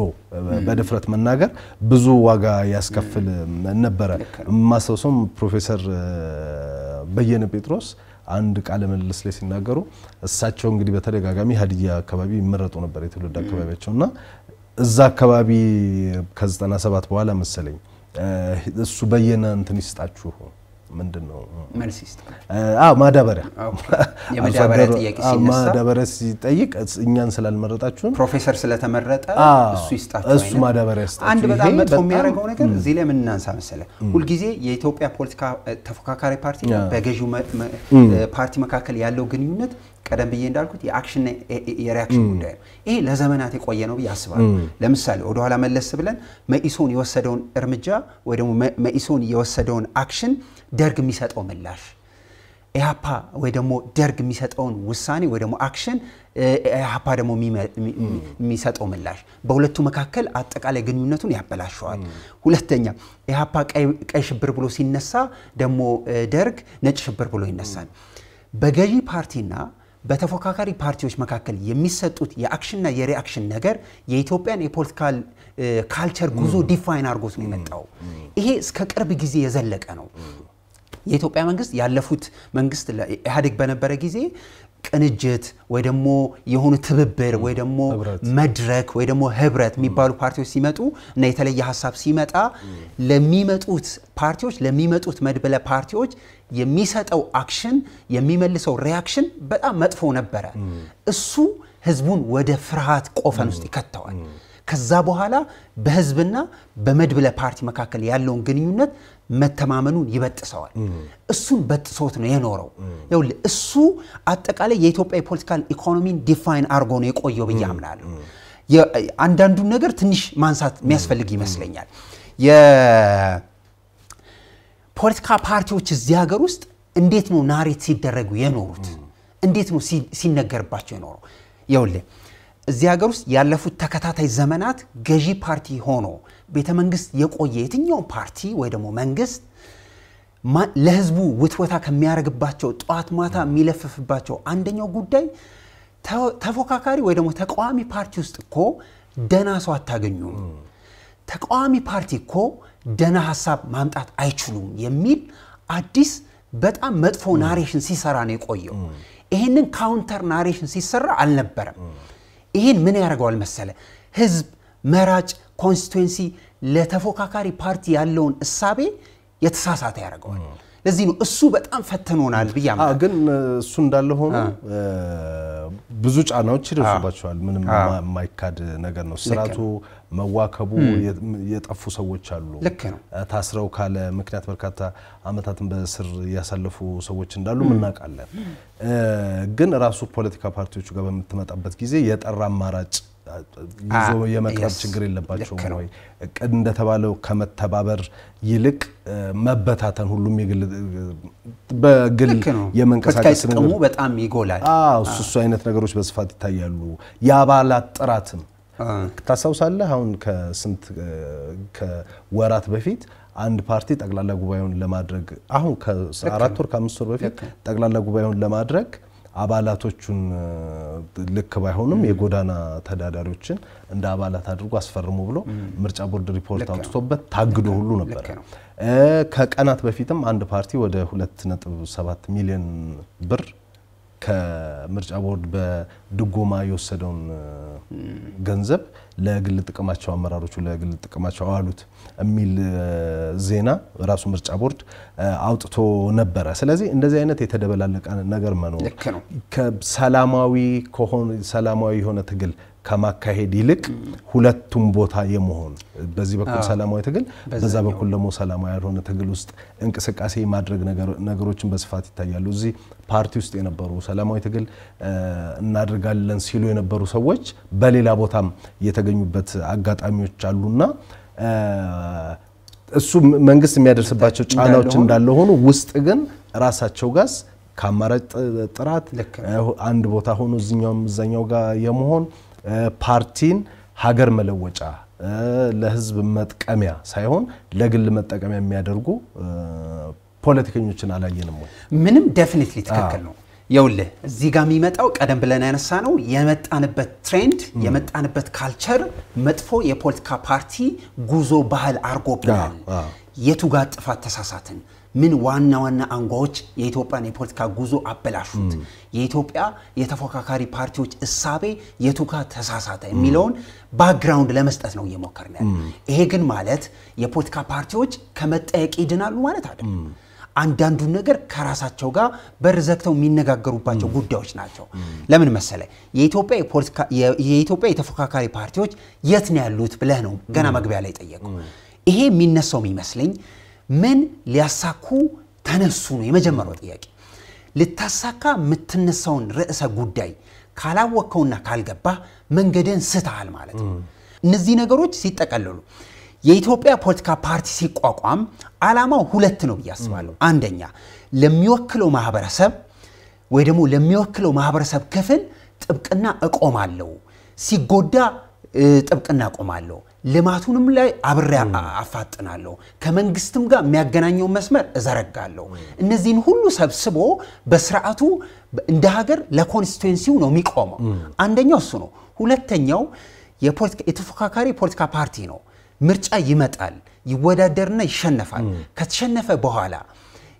[SPEAKER 1] በድፍረት መናገር ብዙ ዋጋ ያስከፍል ነበረ። የማስታውሰውም ፕሮፌሰር በየነ ጴጥሮስ አንድ ቃለ ምልልስ ላይ ሲናገሩ እሳቸው እንግዲህ በተደጋጋሚ ሀዲያ አካባቢ ይመረጡ ነበር የትውልድ አካባቢያቸው እና እዛ አካባቢ ከ97 በኋላ መሰለኝ እሱ በየነ እንትን ይስጣችሁ ምንድን ነው
[SPEAKER 2] መልስ ይስጥ
[SPEAKER 1] ማዳበሪያ
[SPEAKER 2] የማዳበሪያ ጥያቄ ሲነሳ
[SPEAKER 1] ማዳበሪያ ሲጠይቅ እኛን ስላልመረጣችሁን
[SPEAKER 2] ፕሮፌሰር ስለተመረጠ እሱ ይስጣቸው
[SPEAKER 1] እሱ ማዳበሪያ ይስጣቸው።
[SPEAKER 2] አንድ በጣም መጥፎ የሚያደርገው ነገር እዚህ ላይ ምን እናንሳ መሰለ፣ ሁልጊዜ የኢትዮጵያ ፖለቲካ ተፎካካሪ ፓርቲ በገዢው ፓርቲ መካከል ያለው ግንኙነት ቀደም ብዬ እንዳልኩት የ action ና የ reaction ጉዳይ ነው። ይሄ ለዘመናት የቆየ ነው ብዬ አስባለሁ። ለምሳሌ ወደኋላ መለስ ብለን መኢሶን የወሰደውን እርምጃ ወይ ደግሞ መኢሶን የወሰደውን action ደርግ የሚሰጠው ምላሽ ኢህአፓ ወይ ደግሞ ደርግ የሚሰጠውን ውሳኔ ወይ ደግሞ action ኢህአፓ ደግሞ የሚሰጠው ምላሽ በሁለቱ መካከል አጠቃላይ ግንኙነቱን ያበላሸዋል። ሁለተኛ ኢህአፓ ቀይ- ቀይ ሽብር ብሎ ሲነሳ ደግሞ ደርግ ነጭ ሽብር ብሎ ይነሳል። በገዢ ፓርቲና በተፎካካሪ ፓርቲዎች መካከል የሚሰጡት የ action ና የ reaction ነገር የኢትዮጵያን የ political culture ጉዞ define አድርጎት ነው የመጣው። ይሄ እስከ ቅርብ ጊዜ የዘለቀ ነው። የኢትዮጵያ መንግስት ያለፉት መንግስት ኢህአዴግ በነበረ ጊዜ ቅንጅት ወይ ደግሞ የሆኑ ትብብር ወይ ደግሞ መድረክ ወይ ደግሞ ህብረት የሚባሉ ፓርቲዎች ሲመጡ እና የተለየ ሀሳብ ሲመጣ ለሚመጡት ፓርቲዎች ለሚመጡት መድበለ ፓርቲዎች የሚሰጠው action የሚመልሰው reaction በጣም መጥፎ ነበረ። እሱ ህዝቡን ወደ ፍርሃት ቆፈን ውስጥ ይከተዋል። ከዛ በኋላ በህዝብና በመድብለ ፓርቲ መካከል ያለውን ግንኙነት መተማመኑን ይበጥሰዋል። እሱን በጥሶት ነው የኖረው። ይኸውልህ እሱ አጠቃላይ የኢትዮጵያ የ political economy ን define አድርጎ ነው የቆየው ብዬ አምናለሁ። አንዳንዱን ነገር ትንሽ ማንሳት የሚያስፈልግ ይመስለኛል። የፖለቲካ ፓርቲዎች እዚህ ሀገር ውስጥ እንዴት ነው ናሬት ሲደረጉ የኖሩት? እንዴት ነው ሲነገርባቸው የኖረው? ይኸውልህ እዚህ ሀገር ውስጥ ያለፉት ተከታታይ ዘመናት ገዢ ፓርቲ ሆኖ ቤተ መንግስት የቆየ የትኛውን ፓርቲ ወይ ደግሞ መንግስት ለህዝቡ ውትወታ ከሚያደርግባቸው ጠዋት ማታ የሚለፍፍባቸው አንደኛው ጉዳይ ተፎካካሪ ወይ ደግሞ ተቃዋሚ ፓርቲ ውስጥ እኮ ደና ሰው አታገኙም፣ ተቃዋሚ ፓርቲ እኮ ደና ሀሳብ ማምጣት አይችሉም የሚል አዲስ በጣም መጥፎ narration ሲሰራ ነው የቆየው። ይህንን counter narration ሲሰራ አልነበረም። ይህን ምን ያደርገዋል መሰለ ህዝብ መራጭ constituency ለተፎካካሪ ፓርቲ ያለውን እሳቤ የተሳሳተ ያደርገዋል። ለዚህ ነው እሱ በጣም ፈተኖናል ብዬ
[SPEAKER 1] ግን እሱ እንዳለ ሆኖ ብዙ ጫናዎች ይደርሱባቸዋል። ምንም የማይካድ ነገር ነው። ስርዓቱ መዋከቡ የጠፉ ሰዎች አሉ።
[SPEAKER 2] ልክ ነው።
[SPEAKER 1] ታስረው ካለ ምክንያት በርካታ ዓመታትን በእስር ያሳለፉ ሰዎች እንዳሉ እናውቃለን። ግን ራሱ ፖለቲካ ፓርቲዎቹ ጋር በምትመጣበት ጊዜ የጠራ አማራጭ ይዞ የመቅረብ ችግር የለባቸውም ወይ? እንደተባለው ከመተባበር ይልቅ መበታተን ሁሉም በግል የመንቀሳቀስ
[SPEAKER 2] ጥቅሙ በጣም ይጎላል።
[SPEAKER 1] እሱ እሱ አይነት ነገሮች በስፋት ይታያሉ። የአባላት ጥራትም ታስታውሳለህ? አሁን ከስንት ከወራት በፊት አንድ ፓርቲ ጠቅላላ ጉባኤውን ለማድረግ አሁን ከአራት ወር ከአምስት ወር በፊት ጠቅላላ ጉባኤውን ለማድረግ አባላቶቹን ልክ ባይሆንም የጎዳና ተዳዳሪዎችን እንደ አባላት አድርጎ አስፈርሙ ብሎ ምርጫ ቦርድ ሪፖርት አውጥቶበት ታግዶ ሁሉ ነበረ። ከቀናት በፊትም አንድ ፓርቲ ወደ 2.7 ሚሊዮን ብር ከምርጫ ቦርድ በድጎማ የወሰደውን ገንዘብ ለግል ጥቅማቸው አመራሮቹ ለግል ጥቅማቸው አዋሉት የሚል ዜና ራሱ ምርጫ ቦርድ አውጥቶ ነበረ። ስለዚህ እንደዚህ አይነት የተደበላለቀ ነገር መኖር ሰላማዊ ሰላማዊ የሆነ ትግል ከማካሄድ ይልቅ ሁለቱም ቦታ የመሆን በዚህ በኩል ሰላማዊ ትግል፣ በዛ በኩል ደግሞ ሰላማዊ ያልሆነ ትግል ውስጥ እንቅስቃሴ ማድረግ ነገሮችን በስፋት ይታያሉ። እዚህ ፓርቲ ውስጥ የነበሩ ሰላማዊ ትግል እናደርጋለን ሲሉ የነበሩ ሰዎች በሌላ ቦታም የተገኙበት አጋጣሚዎች አሉና እሱ መንግስት የሚያደርስባቸው ጫናዎች እንዳለ ሆኖ ውስጥ ግን ራሳቸው ጋዝ ከአማራጭ ጥራት አንድ ቦታ ሆኖ እዚኛውም እዛኛው ጋር የመሆን ፓርቲን ሀገር መለወጫ ለህዝብ መጥቀሚያ ሳይሆን ለግል መጠቀሚያ የሚያደርጉ ፖለቲከኞችን አላየንም ወይ?
[SPEAKER 2] ምንም definitely ትክክል ነው። የውልህ እዚህ ጋር የሚመጣው ቀደም ብለን ያነሳ ነው የመጣንበት trend የመጣንበት culture መጥፎ የፖለቲካ ፓርቲ ጉዞ ባህል አርጎብናል። የቱ ጋር ጥፋት ተሳሳትን? ምን ዋና ዋና አንጓዎች የኢትዮጵያን የፖለቲካ ጉዞ አበላሹት? የኢትዮጵያ የተፎካካሪ ፓርቲዎች እሳቤ የቱ ጋር ተሳሳተ የሚለውን background ለመስጠት ነው እየሞከርን ያለ። ይሄ ግን ማለት የፖለቲካ ፓርቲዎች ከመጠየቅ ይድናሉ ማለት አይደለም። አንዳንዱን ነገር ከራሳቸው ጋር በር ዘግተው የሚነጋገሩባቸው ጉዳዮች ናቸው። ለምን መሰለ የኢትዮጵያ የተፎካካሪ ፓርቲዎች የት ነው ያሉት ብለህ ነው ገና መግቢያ ላይ ጠየቁ። ይሄ የሚነሳው የሚመስለኝ ምን ሊያሳኩ ተነሱ ነው የመጀመሪያው ጥያቄ። ልታሳካ የምትነሳውን ርዕሰ ጉዳይ ካላወቅከውና ካልገባህ መንገድን ስተሃል ማለት ነው። እነዚህ ነገሮች ሲጠቀለሉ የኢትዮጵያ ፖለቲካ ፓርቲ ሲቋቋም ዓላማው ሁለት ነው ብዬ አስባለሁ። አንደኛ ለሚወክለው ማህበረሰብ ወይ ደግሞ ለሚወክለው ማህበረሰብ ክፍል ጥብቅና እቆማለሁ፣ ሲጎዳ ጥብቅና እቆማለሁ፣ ልማቱንም ላይ አብሬ አፋጥናለሁ፣ ከመንግስትም ጋር የሚያገናኘውን መስመር እዘረጋለሁ። እነዚህን ሁሉ ሰብስቦ በስርዓቱ እንደ ሀገር ለኮንስቲቱንሲው ነው የሚቆመው። አንደኛው እሱ ነው። ሁለተኛው የተፎካካሪ ፖለቲካ ፓርቲ ነው። ምርጫ ይመጣል፣ ይወዳደርና ይሸነፋል። ከተሸነፈ በኋላ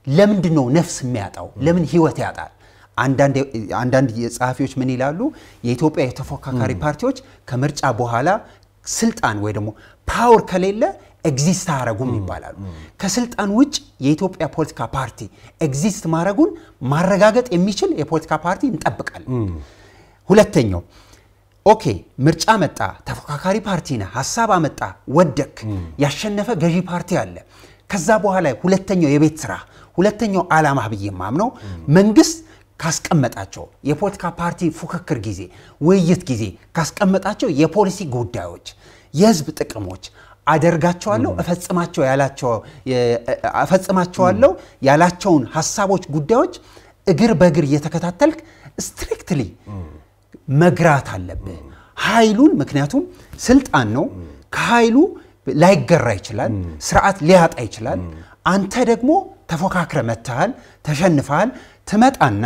[SPEAKER 2] ለምንድን ነው ነፍስ የሚያጣው? ለምን ህይወት ያጣል? አንዳንድ ጸሐፊዎች ምን ይላሉ? የኢትዮጵያ የተፎካካሪ ፓርቲዎች ከምርጫ በኋላ ስልጣን ወይ ደግሞ power ከሌለ exist አያረጉም ይባላሉ። ከስልጣን ውጭ የኢትዮጵያ ፖለቲካ ፓርቲ exist ማድረጉን ማረጋገጥ የሚችል የፖለቲካ ፓርቲ እንጠብቃለን። ሁለተኛው okay ምርጫ መጣ፣ ተፎካካሪ ፓርቲ ነህ፣ ሀሳብ አመጣ፣ ወደክ፣ ያሸነፈ ገዢ ፓርቲ አለ። ከዛ በኋላ ሁለተኛው የቤት ስራ ሁለተኛው ዓላማ ብዬ የማምነው መንግስት ካስቀመጣቸው የፖለቲካ ፓርቲ ፉክክር ጊዜ፣ ውይይት ጊዜ ካስቀመጣቸው የፖሊሲ ጉዳዮች፣ የህዝብ ጥቅሞች አደርጋቸዋለሁ እፈጽማቸዋለሁ ያላቸውን ሀሳቦች፣ ጉዳዮች እግር በእግር እየተከታተልክ ስትሪክትሊ መግራት አለብህ ኃይሉን። ምክንያቱም ስልጣን ነው። ከኃይሉ ላይገራ ይችላል፣ ስርዓት ሊያጣ ይችላል። አንተ ደግሞ ተፎካክረህ መጥተሃል፣ ተሸንፈሃል። ትመጣና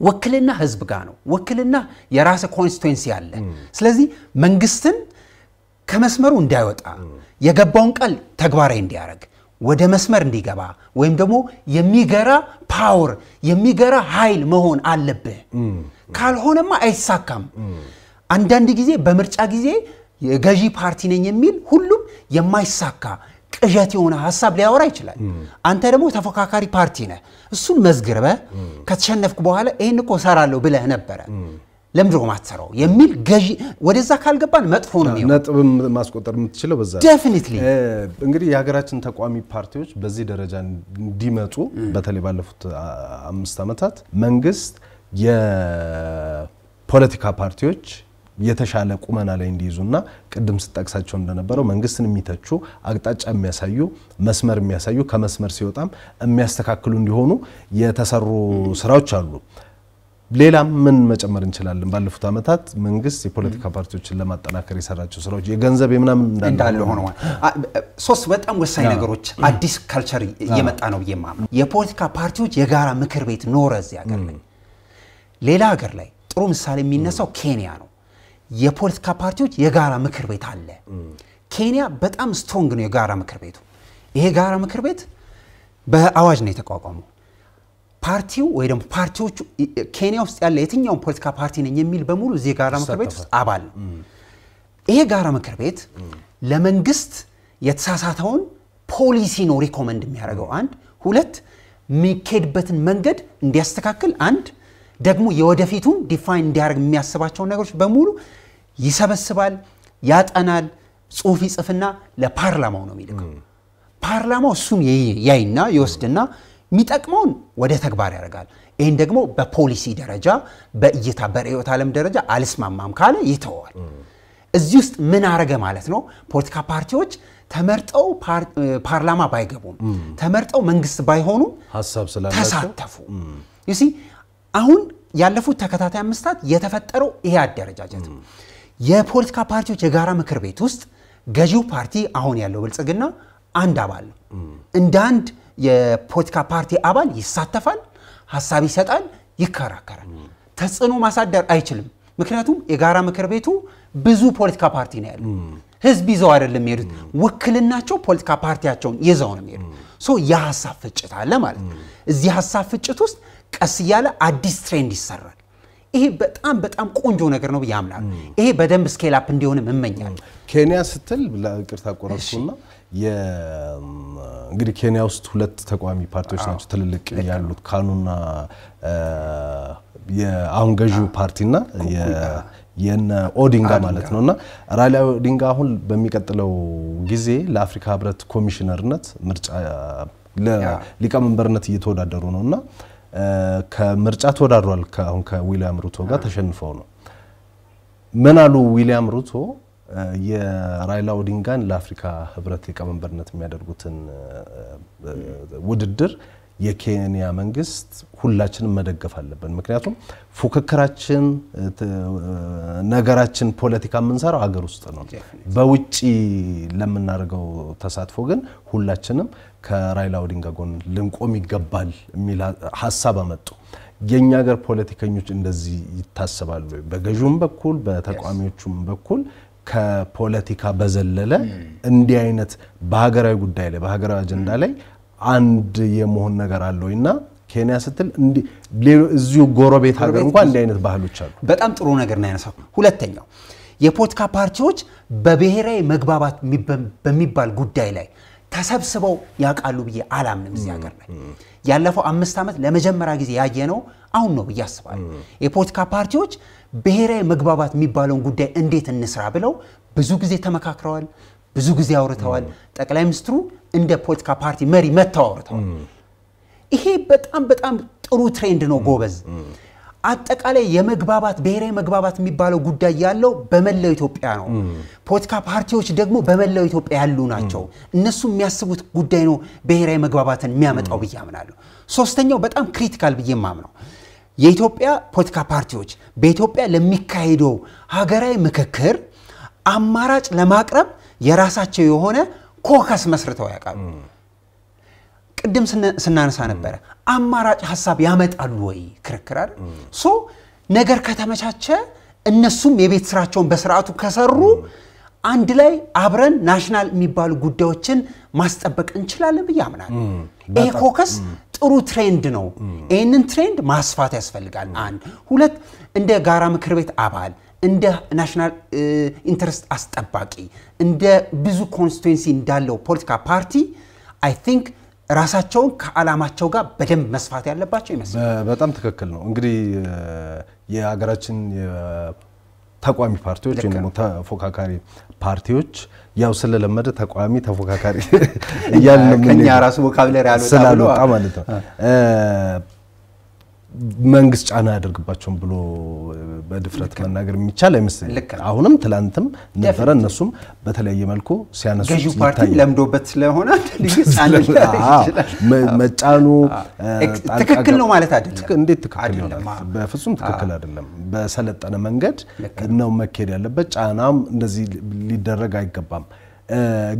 [SPEAKER 2] ወክልና ህዝብ ጋር ነው። ወክልና የራስ constituency አለ። ስለዚህ መንግስትን ከመስመሩ እንዳይወጣ የገባውን ቃል ተግባራዊ እንዲያደርግ ወደ መስመር እንዲገባ ወይም ደግሞ የሚገራ power የሚገራ ኃይል መሆን አለብህ። ካልሆነማ አይሳካም። አንዳንድ ጊዜ በምርጫ ጊዜ የገዢ ፓርቲ ነኝ የሚል ሁሉም የማይሳካ ቅዠት የሆነ ሀሳብ ሊያወራ ይችላል። አንተ ደግሞ ተፎካካሪ ፓርቲ ነህ። እሱን መዝግበህ ከተሸነፍክ በኋላ ይህን እኮ እሰራለሁ ብለህ ነበረ ነው ማትሰራው የሚል ገዢ ወደዛ ካልገባን መጥፎ ነው የሚሆነው።
[SPEAKER 1] ነጥብም ማስቆጠር የምትችለው በዛ ነው።
[SPEAKER 2] definitely
[SPEAKER 1] እንግዲህ የሀገራችን ተቃዋሚ ፓርቲዎች በዚህ ደረጃ እንዲመጡ በተለይ ባለፉት አምስት ዓመታት መንግስት የፖለቲካ ፓርቲዎች የተሻለ ቁመና ላይ እንዲይዙና ቅድም ስጠቅሳቸው እንደነበረው መንግስትን የሚተቹ አቅጣጫ የሚያሳዩ መስመር የሚያሳዩ ከመስመር ሲወጣም የሚያስተካክሉ እንዲሆኑ የተሰሩ ስራዎች አሉ። ሌላም ምን መጨመር እንችላለን? ባለፉት ዓመታት መንግስት የፖለቲካ ፓርቲዎችን ለማጠናከር የሰራቸው ስራዎች የገንዘብ የምናምን
[SPEAKER 2] እንዳለ ሆነዋል። ሶስት በጣም ወሳኝ ነገሮች አዲስ ካልቸር እየመጣ ነው ብዬ የፖለቲካ ፓርቲዎች የጋራ ምክር ቤት ኖረ እዚህ ሀገር ላይ። ሌላ ሀገር ላይ ጥሩ ምሳሌ የሚነሳው ኬንያ ነው። የፖለቲካ ፓርቲዎች የጋራ ምክር ቤት አለ። ኬንያ በጣም strong ነው የጋራ ምክር ቤቱ። ይሄ የጋራ ምክር ቤት በአዋጅ ነው የተቋቋመው። ፓርቲው ወይ ደግሞ ፓርቲዎቹ ኬንያ ውስጥ ያለ የትኛውን ፖለቲካ ፓርቲ ነኝ የሚል በሙሉ እዚህ የጋራ ምክር ቤት ውስጥ አባል ነው። ይሄ የጋራ ምክር ቤት ለመንግስት የተሳሳተውን ፖሊሲ ነው recommend የሚያደርገው አንድ፣ ሁለት የሚካሄድበትን መንገድ እንዲያስተካክል አንድ ደግሞ የወደፊቱን define እንዲያደርግ የሚያስባቸውን ነገሮች በሙሉ ይሰበስባል፣ ያጠናል፣ ጽሁፍ ይጽፍና ለፓርላማው ነው የሚልከው። ፓርላማው እሱን ያይና ይወስድና የሚጠቅመውን ወደ ተግባር ያደርጋል። ይህን ደግሞ በፖሊሲ ደረጃ በእይታ በርዕዮተ ዓለም ደረጃ አልስማማም ካለ ይተወዋል። እዚህ ውስጥ ምን አረገ ማለት ነው? ፖለቲካ ፓርቲዎች ተመርጠው ፓርላማ ባይገቡም ተመርጠው መንግስት ባይሆኑም ተሳተፉ። አሁን ያለፉት ተከታታይ አምስታት የተፈጠረው ይሄ አደረጃጀት የፖለቲካ ፓርቲዎች የጋራ ምክር ቤት ውስጥ ገዢው ፓርቲ አሁን ያለው ብልጽግና አንድ አባል ነው። እንደ አንድ የፖለቲካ ፓርቲ አባል ይሳተፋል፣ ሀሳብ ይሰጣል፣ ይከራከራል። ተጽዕኖ ማሳደር አይችልም። ምክንያቱም የጋራ ምክር ቤቱ ብዙ ፖለቲካ ፓርቲ ነው ያለው። ህዝብ ይዘው አይደለም የሚሄዱት፣ ውክልናቸው ፖለቲካ ፓርቲያቸውን ይዘው ነው የሚሄዱት። so የሀሳብ ፍጭት አለ ማለት ነው። እዚህ ሀሳብ ፍጭት ውስጥ ቀስ እያለ አዲስ trend ይሰራል። ይሄ በጣም በጣም ቆንጆ ነገር ነው ብዬ አምናለሁ። ይሄ በደንብ scale up እንዲሆንም እመኛለሁ።
[SPEAKER 1] ኬንያ ስትል ይቅርታ ቆረጥኩና እንግዲህ ኬንያ ውስጥ ሁለት ተቃዋሚ ፓርቲዎች ናቸው ትልልቅ ያሉት ካኑና የአሁን ገዢው ፓርቲና የነ ኦዲንጋ ማለት ነው። እና ራይላ ኦዲንጋ አሁን በሚቀጥለው ጊዜ ለአፍሪካ ህብረት ኮሚሽነርነት ምርጫ ለሊቀመንበርነት እየተወዳደሩ ነው እና ከምርጫ ተወዳድሯል። አሁን ከዊሊያም ሩቶ ጋር ተሸንፈው ነው። ምን አሉ ዊሊያም ሩቶ የራይላ ኦዲንጋን ለአፍሪካ ህብረት ሊቀመንበርነት የሚያደርጉትን ውድድር የኬንያ መንግስት ሁላችንም መደገፍ አለብን። ምክንያቱም ፉክክራችን፣ ነገራችን፣ ፖለቲካ የምንሰራው ሀገር ውስጥ ነው። በውጭ ለምናደርገው ተሳትፎ ግን ሁላችንም ከራይላ ኦዲንጋ ጎን ልንቆም ይገባል የሚል ሀሳብ አመጡ። የእኛ ሀገር ፖለቲከኞች እንደዚህ ይታሰባሉ? በገዥውም በኩል በተቃዋሚዎቹም በኩል ከፖለቲካ በዘለለ እንዲህ አይነት በሀገራዊ ጉዳይ ላይ በሀገራዊ አጀንዳ ላይ አንድ የመሆን ነገር አለው እና ኬንያ ስትል እዚሁ ጎረቤት ሀገር እንኳን እንዲህ አይነት ባህሎች አሉ።
[SPEAKER 2] በጣም ጥሩ ነገር ነው ያነሳው። ሁለተኛው የፖለቲካ ፓርቲዎች በብሔራዊ መግባባት በሚባል ጉዳይ ላይ ተሰብስበው ያውቃሉ ብዬ አላምንም። እዚህ ሀገር ላይ ያለፈው አምስት ዓመት ለመጀመሪያ ጊዜ ያየነው አሁን ነው ብዬ አስባለሁ። የፖለቲካ ፓርቲዎች ብሔራዊ መግባባት የሚባለውን ጉዳይ እንዴት እንስራ ብለው ብዙ ጊዜ ተመካክረዋል፣ ብዙ ጊዜ አውርተዋል። ጠቅላይ ሚኒስትሩ እንደ ፖለቲካ ፓርቲ መሪ መጥተው አውርተዋል። ይሄ በጣም በጣም ጥሩ trend ነው ጎበዝ። አጠቃላይ የመግባባት ብሔራዊ መግባባት የሚባለው ጉዳይ ያለው በመላው ኢትዮጵያ ነው። ፖለቲካ ፓርቲዎች ደግሞ በመላው ኢትዮጵያ ያሉ ናቸው። እነሱ የሚያስቡት ጉዳይ ነው ብሔራዊ መግባባትን የሚያመጣው ብዬ አምናለሁ። ሶስተኛው በጣም critical ብዬ ማምነው የኢትዮጵያ ፖለቲካ ፓርቲዎች በኢትዮጵያ ለሚካሄደው ሀገራዊ ምክክር አማራጭ ለማቅረብ የራሳቸው የሆነ caucus መስርተው ያውቃሉ። ቅድም ስናነሳ ነበረ አማራጭ ሀሳብ ያመጣሉ ወይ ክርክር አይደል? so ነገር ከተመቻቸ እነሱም የቤት ስራቸውን በስርዓቱ ከሰሩ አንድ ላይ አብረን national የሚባሉ ጉዳዮችን ማስጠበቅ እንችላለን ብዬ አምናለሁ። ይሄ caucus ጥሩ trend ነው። ይህንን trend ማስፋት ያስፈልጋል። አንድ ሁለት፣ እንደ ጋራ ምክር ቤት አባል እንደ national interest አስጠባቂ እንደ ብዙ constituency እንዳለው ፖለቲካ ፓርቲ I think ራሳቸውን ከዓላማቸው ጋር በደንብ መስፋት ያለባቸው ይመስላል።
[SPEAKER 1] በጣም ትክክል ነው። እንግዲህ የሀገራችን ተቃዋሚ ፓርቲዎች ወይም ደግሞ ተፎካካሪ ፓርቲዎች ያው ስለለመደ ተቋሚ ተፎካካሪ [LAUGHS] እያልን
[SPEAKER 2] ከኛ ራሱ ቮካብለሪ
[SPEAKER 1] ስላልወጣ ማለት ነው መንግስት ጫና ያደርግባቸውም ብሎ በድፍረት መናገር የሚቻል አይመስለኝም። አሁንም ትላንትም ነበረ፣ እነሱም በተለያየ መልኩ ሲያነሱ
[SPEAKER 2] ገዢው ፓርቲ ለምዶበት ስለሆነ [LAUGHS]
[SPEAKER 1] መጫኑ
[SPEAKER 2] ትክክል ነው ማለት አይደለም።
[SPEAKER 1] እንዴት ትክክል ይሆናል? በፍጹም ትክክል አይደለም። በሰለጠነ መንገድ ነው መካሄድ ያለበት። ጫናም እንደዚህ ሊደረግ አይገባም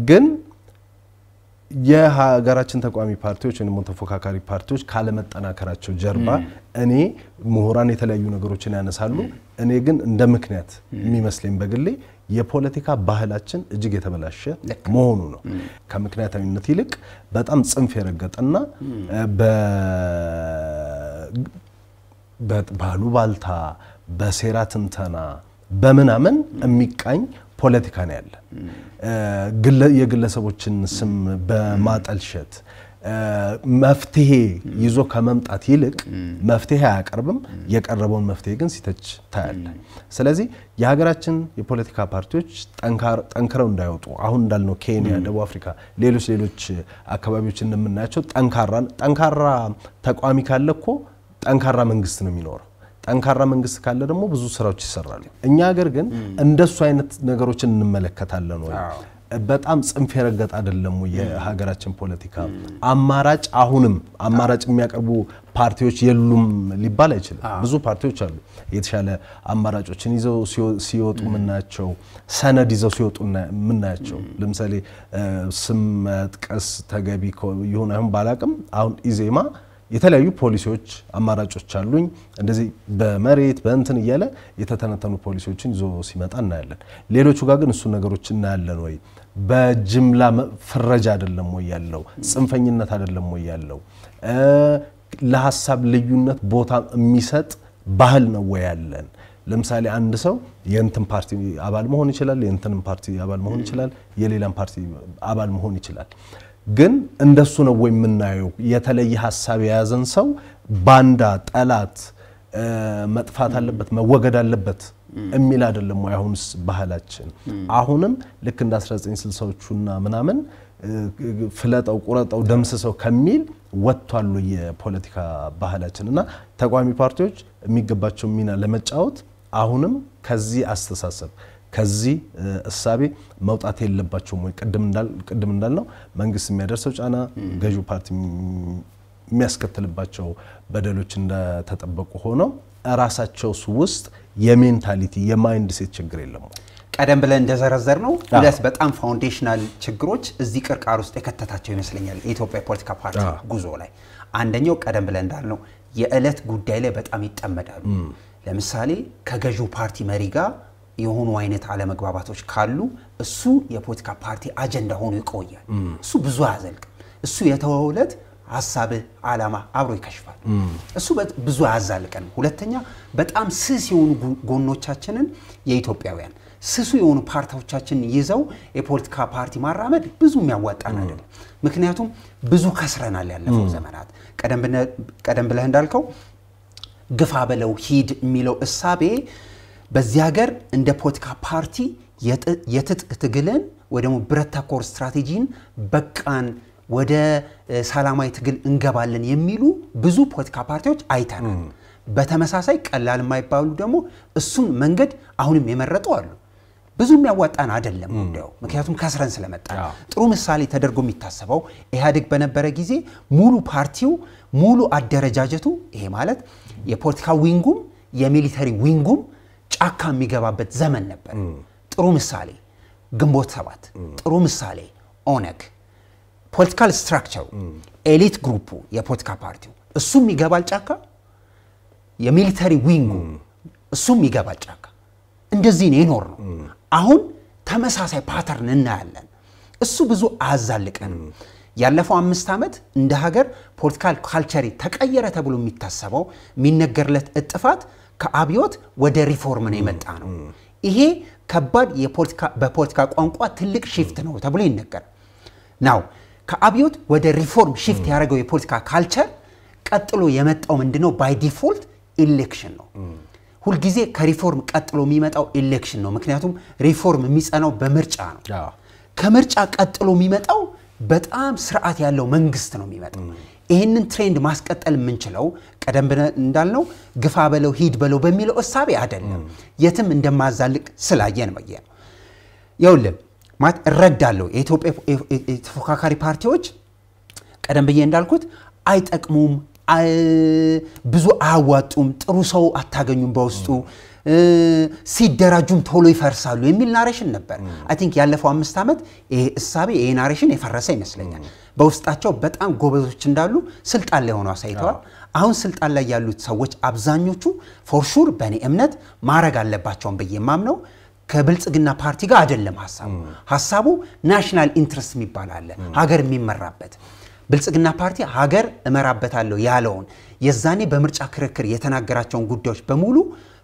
[SPEAKER 1] ግን የሀገራችን ተቋሚ ፓርቲዎች ወይም ተፎካካሪ ፓርቲዎች ካለመጠናከራቸው ጀርባ እኔ ምሁራን የተለያዩ ነገሮችን ያነሳሉ። እኔ ግን እንደ ምክንያት የሚመስለኝ በግሌ የፖለቲካ ባህላችን እጅግ የተበላሸ መሆኑ ነው። ከምክንያታዊነት ይልቅ በጣም ጽንፍ የረገጠና ባሉባልታ፣ በሴራ ትንተና፣ በምናምን የሚቃኝ ፖለቲካ ነው ያለን። የግለሰቦችን ስም በማጠልሸት መፍትሄ ይዞ ከመምጣት ይልቅ መፍትሄ አያቀርብም። የቀረበውን መፍትሄ ግን ሲተች ታያለ። ስለዚህ የሀገራችን የፖለቲካ ፓርቲዎች ጠንክረው እንዳይወጡ አሁን እንዳልነው ኬንያ፣ ደቡብ አፍሪካ፣ ሌሎች ሌሎች አካባቢዎች እንደምናያቸው ጠንካራ ተቋሚ ካለ እኮ ጠንካራ መንግስት ነው የሚኖረው። ጠንካራ መንግስት ካለ ደግሞ ብዙ ስራዎች ይሰራሉ። እኛ ሀገር ግን እንደሱ አይነት ነገሮችን እንመለከታለን ወይ? በጣም ጽንፍ የረገጠ አይደለም ወይ የሀገራችን ፖለቲካ? አማራጭ አሁንም አማራጭ የሚያቀርቡ ፓርቲዎች የሉም ሊባል አይችልም። ብዙ ፓርቲዎች አሉ፣ የተሻለ አማራጮችን ይዘው ሲወጡ የምናያቸው፣ ሰነድ ይዘው ሲወጡ የምናያቸው። ለምሳሌ ስም መጥቀስ ተገቢ ይሁን አይሁን ባላቅም አሁን ኢዜማ የተለያዩ ፖሊሲዎች አማራጮች አሉኝ እንደዚህ በመሬት በእንትን እያለ የተተነተኑ ፖሊሲዎችን ይዞ ሲመጣ እናያለን። ሌሎቹ ጋር ግን እሱ ነገሮች እናያለን ወይ? በጅምላ ፍረጃ አይደለም ወይ ያለው? ጽንፈኝነት አይደለም ወይ ያለው? ለሀሳብ ልዩነት ቦታ የሚሰጥ ባህል ነው ወይ ያለን? ለምሳሌ አንድ ሰው የእንትን ፓርቲ አባል መሆን ይችላል፣ የእንትንም ፓርቲ አባል መሆን ይችላል፣ የሌላም ፓርቲ አባል መሆን ይችላል። ግን እንደሱ ነው ወይ የምናየው? የተለየ ሀሳብ የያዘን ሰው ባንዳ፣ ጠላት፣ መጥፋት አለበት መወገድ አለበት የሚል አይደለም ወይ? አሁንስ ባህላችን አሁንም ልክ እንደ 1960ዎቹና ምናምን ፍለጠው፣ ቁረጠው፣ ደምስሰው ከሚል ወጥቷሉ የፖለቲካ ባህላችን እና ተቃዋሚ ፓርቲዎች የሚገባቸው ሚና ለመጫወት አሁንም ከዚህ አስተሳሰብ ከዚህ እሳቤ መውጣት የለባቸውም ወይ? ቅድም እንዳልነው መንግስት የሚያደርሰው ጫና ገዢው ፓርቲ የሚያስከትልባቸው በደሎች እንደተጠበቁ ሆነው እራሳቸው ውስጥ የ mentality የ mindset ችግር የለም።
[SPEAKER 2] ቀደም ብለን እንደዘረዘርነው ሁለት በጣም foundational ችግሮች እዚህ ቅርቃር ውስጥ የከተታቸው ይመስለኛል የኢትዮጵያ የፖለቲካ ፓርቲ ጉዞ ላይ። አንደኛው ቀደም ብለን እንዳልነው የዕለት ጉዳይ ላይ በጣም ይጠመዳሉ። ለምሳሌ ከገዢው ፓርቲ መሪ ጋር የሆኑ አይነት አለመግባባቶች ካሉ እሱ የፖለቲካ ፓርቲ አጀንዳ ሆኖ ይቆያል። እሱ ብዙ አያዘልቅም። እሱ የተወውለት ሀሳብህ ዓላማ አብሮ ይከሽፋል። እሱ ብዙ አያዛልቀን። ሁለተኛ በጣም ስስ የሆኑ ጎኖቻችንን የኢትዮጵያውያን ስሱ የሆኑ ፓርቲዎቻችንን ይዘው የፖለቲካ ፓርቲ ማራመድ ብዙ የሚያዋጣን አይደለም። ምክንያቱም ብዙ ከስረናል ያለፈው ዘመናት። ቀደም ብለህ እንዳልከው ግፋ በለው ሂድ የሚለው እሳቤ በዚህ ሀገር እንደ ፖለቲካ ፓርቲ የትጥቅ ትግልን ወይ ደግሞ ብረት ተኮር ስትራቴጂን በቃን ወደ ሰላማዊ ትግል እንገባለን የሚሉ ብዙ ፖለቲካ ፓርቲዎች አይተናል። በተመሳሳይ ቀላል የማይባሉ ደግሞ እሱን መንገድ አሁንም የመረጡ አሉ። ብዙ የሚያዋጣን አይደለም ጉዳዩ፣ ምክንያቱም ከስረን ስለመጣ። ጥሩ ምሳሌ ተደርጎ የሚታሰበው ኢህአዴግ በነበረ ጊዜ ሙሉ ፓርቲው ሙሉ አደረጃጀቱ ይሄ ማለት የፖለቲካ wing ኡም የ military wing ኡም ጫካ የሚገባበት ዘመን ነበር። ጥሩ ምሳሌ ግንቦት ሰባት፣ ጥሩ ምሳሌ ኦነግ፣ political structure ኡ elite group ኡ የፖለቲካ ፓርቲው እሱም ይገባል ጫካ፣ የ military wing ኡ እሱም ይገባል ጫካ። እንደዚህ ነው የኖርነው። አሁን ተመሳሳይ pattern እናያለን። እሱ ብዙ አያዛልቀንም። ያለፈው አምስት ዓመት እንደ ሀገር political culture ኡ ተቀየረ ተብሎ የሚታሰበው የሚነገርለት እጥፋት ከአብዮት ወደ ሪፎርም ነው የመጣነው። ይሄ ከባድ በፖለቲካ ቋንቋ ትልቅ shift ነው ተብሎ ይነገራል። now ከአብዮት ወደ reform shift ያደረገው የፖለቲካ culture ቀጥሎ የመጣው ምንድነው? by default election ነው። ሁልጊዜ ከሪፎርም ቀጥሎ የሚመጣው election ነው። ምክንያቱም ሪፎርም የሚጸናው በምርጫ ነው። ከምርጫ ቀጥሎ የሚመጣው በጣም ስርዓት ያለው መንግስት ነው የሚመጣው። ይህንን trend ማስቀጠል የምንችለው ቀደም እንዳልነው ግፋ በለው ሂድ በለው በሚለው እሳቤ አይደለም። የትም እንደማዛልቅ ስላየን በየ ነው። ይኸውልህ ማለት እረዳለሁ። የኢትዮጵያ የተፎካካሪ ፓርቲዎች ቀደም ብዬ እንዳልኩት አይጠቅሙም፣ ብዙ አያዋጡም፣ ጥሩ ሰው አታገኙም በውስጡ ሲደራጁም ቶሎ ይፈርሳሉ የሚል narration ነበር። I think ያለፈው አምስት ዓመት ይሄ እሳቤ ይሄ narration የፈረሰ ይመስለኛል። በውስጣቸው በጣም ጎበዞች እንዳሉ ስልጣን ላይ ሆነው አሳይተዋል። አሁን ስልጣን ላይ ያሉት ሰዎች አብዛኞቹ for sure በእኔ እምነት ማድረግ አለባቸውን ብዬ የማምነው ከብልጽግና ፓርቲ ጋር አይደለም ሀሳቡ። ሀሳቡ national interest የሚባል አለ፣ ሀገር የሚመራበት ብልጽግና ፓርቲ ሀገር እመራበታለሁ ያለውን የዛኔ በምርጫ ክርክር የተናገራቸውን ጉዳዮች በሙሉ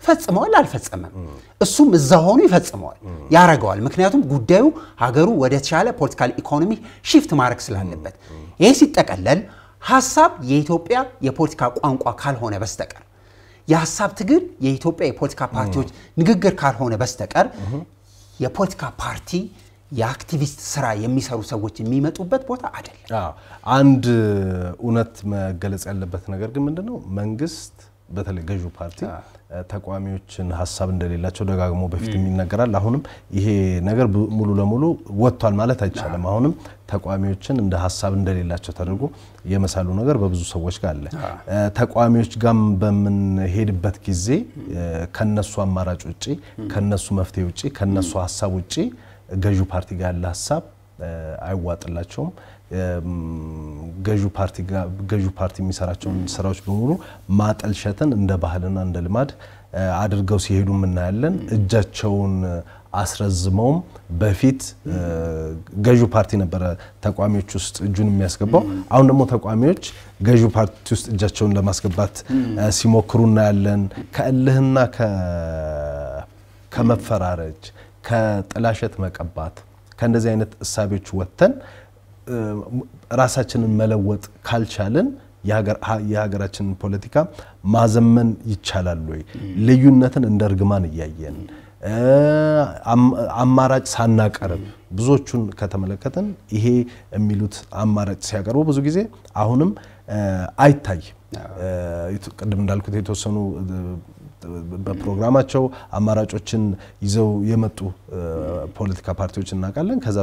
[SPEAKER 2] ፈጽመዋል አልፈጸመም። እሱም እዛ ሆኖ ይፈጽመዋል ያረገዋል። ምክንያቱም ጉዳዩ ሀገሩ ወደ ተሻለ political economy shift ማድረግ ስላለበት። ይህ ሲጠቀለል ሀሳብ የኢትዮጵያ የፖለቲካ ቋንቋ ካልሆነ በስተቀር የሀሳብ ትግል የኢትዮጵያ የፖለቲካ ፓርቲዎች ንግግር ካልሆነ በስተቀር የፖለቲካ ፓርቲ የአክቲቪስት ስራ የሚሰሩ ሰዎች የሚመጡበት ቦታ አይደለም።
[SPEAKER 1] አንድ እውነት መገለጽ ያለበት ነገር ግን ምንድነው መንግስት በተለይ ገዢው ፓርቲ ተቃዋሚዎችን ሀሳብ እንደሌላቸው ደጋግሞ በፊት ይነገራል። አሁንም ይሄ ነገር ሙሉ ለሙሉ ወጥቷል ማለት አይቻልም። አሁንም ተቃዋሚዎችን እንደ ሀሳብ እንደሌላቸው ተደርጎ የመሳሉ ነገር በብዙ ሰዎች ጋር አለ። ተቃዋሚዎች ጋም በምንሄድበት ጊዜ ከነሱ አማራጭ ውጭ፣ ከነሱ መፍትሄ ውጭ፣ ከነሱ ሀሳብ ውጭ ገዢው ፓርቲ ጋር ያለ ሀሳብ አይዋጥላቸውም። ገዢው ፓርቲ የሚሰራቸውን ስራዎች በሙሉ ማጠልሸትን እንደ ባህልና እንደ ልማድ አድርገው ሲሄዱ እናያለን። እጃቸውን አስረዝመውም በፊት ገዢው ፓርቲ ነበረ ተቃዋሚዎች ውስጥ እጁን የሚያስገባው። አሁን ደግሞ ተቃዋሚዎች ገዢው ፓርቲ ውስጥ እጃቸውን ለማስገባት ሲሞክሩ እናያለን። ከእልህና ከመፈራረጅ ከጥላሸት መቀባት ከእንደዚህ አይነት እሳቤዎች ወጥተን ራሳችንን መለወጥ ካልቻልን የሀገራችንን ፖለቲካ ማዘመን ይቻላል ወይ? ልዩነትን እንደ እርግማን እያየን አማራጭ ሳናቀርብ ብዙዎቹን ከተመለከትን ይሄ የሚሉት አማራጭ ሲያቀርቡ ብዙ ጊዜ አሁንም አይታይም። ቅድም እንዳልኩት የተወሰኑ በፕሮግራማቸው አማራጮችን ይዘው የመጡ ፖለቲካ ፓርቲዎች እናውቃለን። ከዛ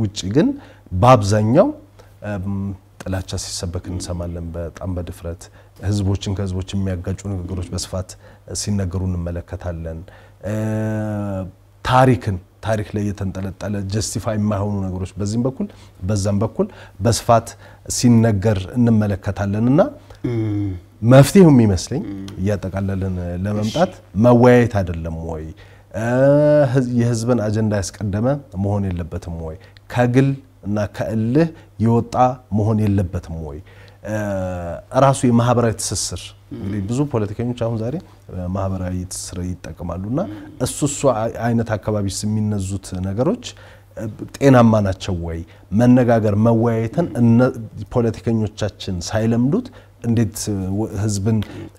[SPEAKER 1] ውጭ ግን በአብዛኛው ጥላቻ ሲሰበክ እንሰማለን። በጣም በድፍረት ህዝቦችን ከህዝቦች የሚያጋጩ ንግግሮች በስፋት ሲነገሩ እንመለከታለን። ታሪክን ታሪክ ላይ የተንጠለጠለ ጀስቲፋይ የማይሆኑ ነገሮች በዚህም በኩል በዛም በኩል በስፋት ሲነገር እንመለከታለን እና መፍትሄው የሚመስለኝ እያጠቃለልን ለመምጣት መወያየት አይደለም ወይ? የህዝብን አጀንዳ ያስቀደመ መሆን የለበትም ወይ? ከግል እና ከእልህ የወጣ መሆን የለበትም ወይ? ራሱ የማህበራዊ ትስስር እንግዲህ ብዙ ፖለቲከኞች አሁን ዛሬ ማህበራዊ ትስስር ይጠቀማሉ እና እሱ እሱ አይነት አካባቢ የሚነዙት ነገሮች ጤናማ ናቸው ወይ? መነጋገር መወያየትን ፖለቲከኞቻችን ሳይለምዱት እንዴት ህዝብን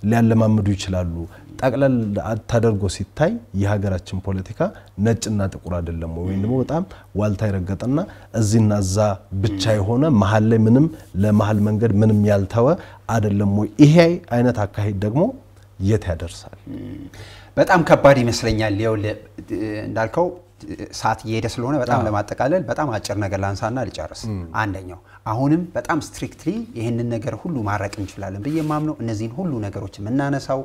[SPEAKER 1] ሊያለማምዱ ይችላሉ? ጠቅለል ተደርጎ ሲታይ የሀገራችን ፖለቲካ ነጭና ጥቁር አይደለም ወይም ደግሞ በጣም ዋልታ የረገጠና እዚህና እዛ ብቻ የሆነ መሀል ላይ ምንም ለመሀል መንገድ ምንም ያልተወ አይደለም ወይ? ይሄ አይነት አካሄድ ደግሞ የት ያደርሳል?
[SPEAKER 2] በጣም ከባድ ይመስለኛል። ይኸውልህ እንዳልከው ሰዓት እየሄደ ስለሆነ በጣም ለማጠቃለል በጣም አጭር ነገር ላንሳና ልጨርስ። አንደኛው አሁንም በጣም ስትሪክትሊ ይህንን ነገር ሁሉ ማድረቅ እንችላለን ብዬ የማምነው እነዚህን ሁሉ ነገሮች የምናነሳው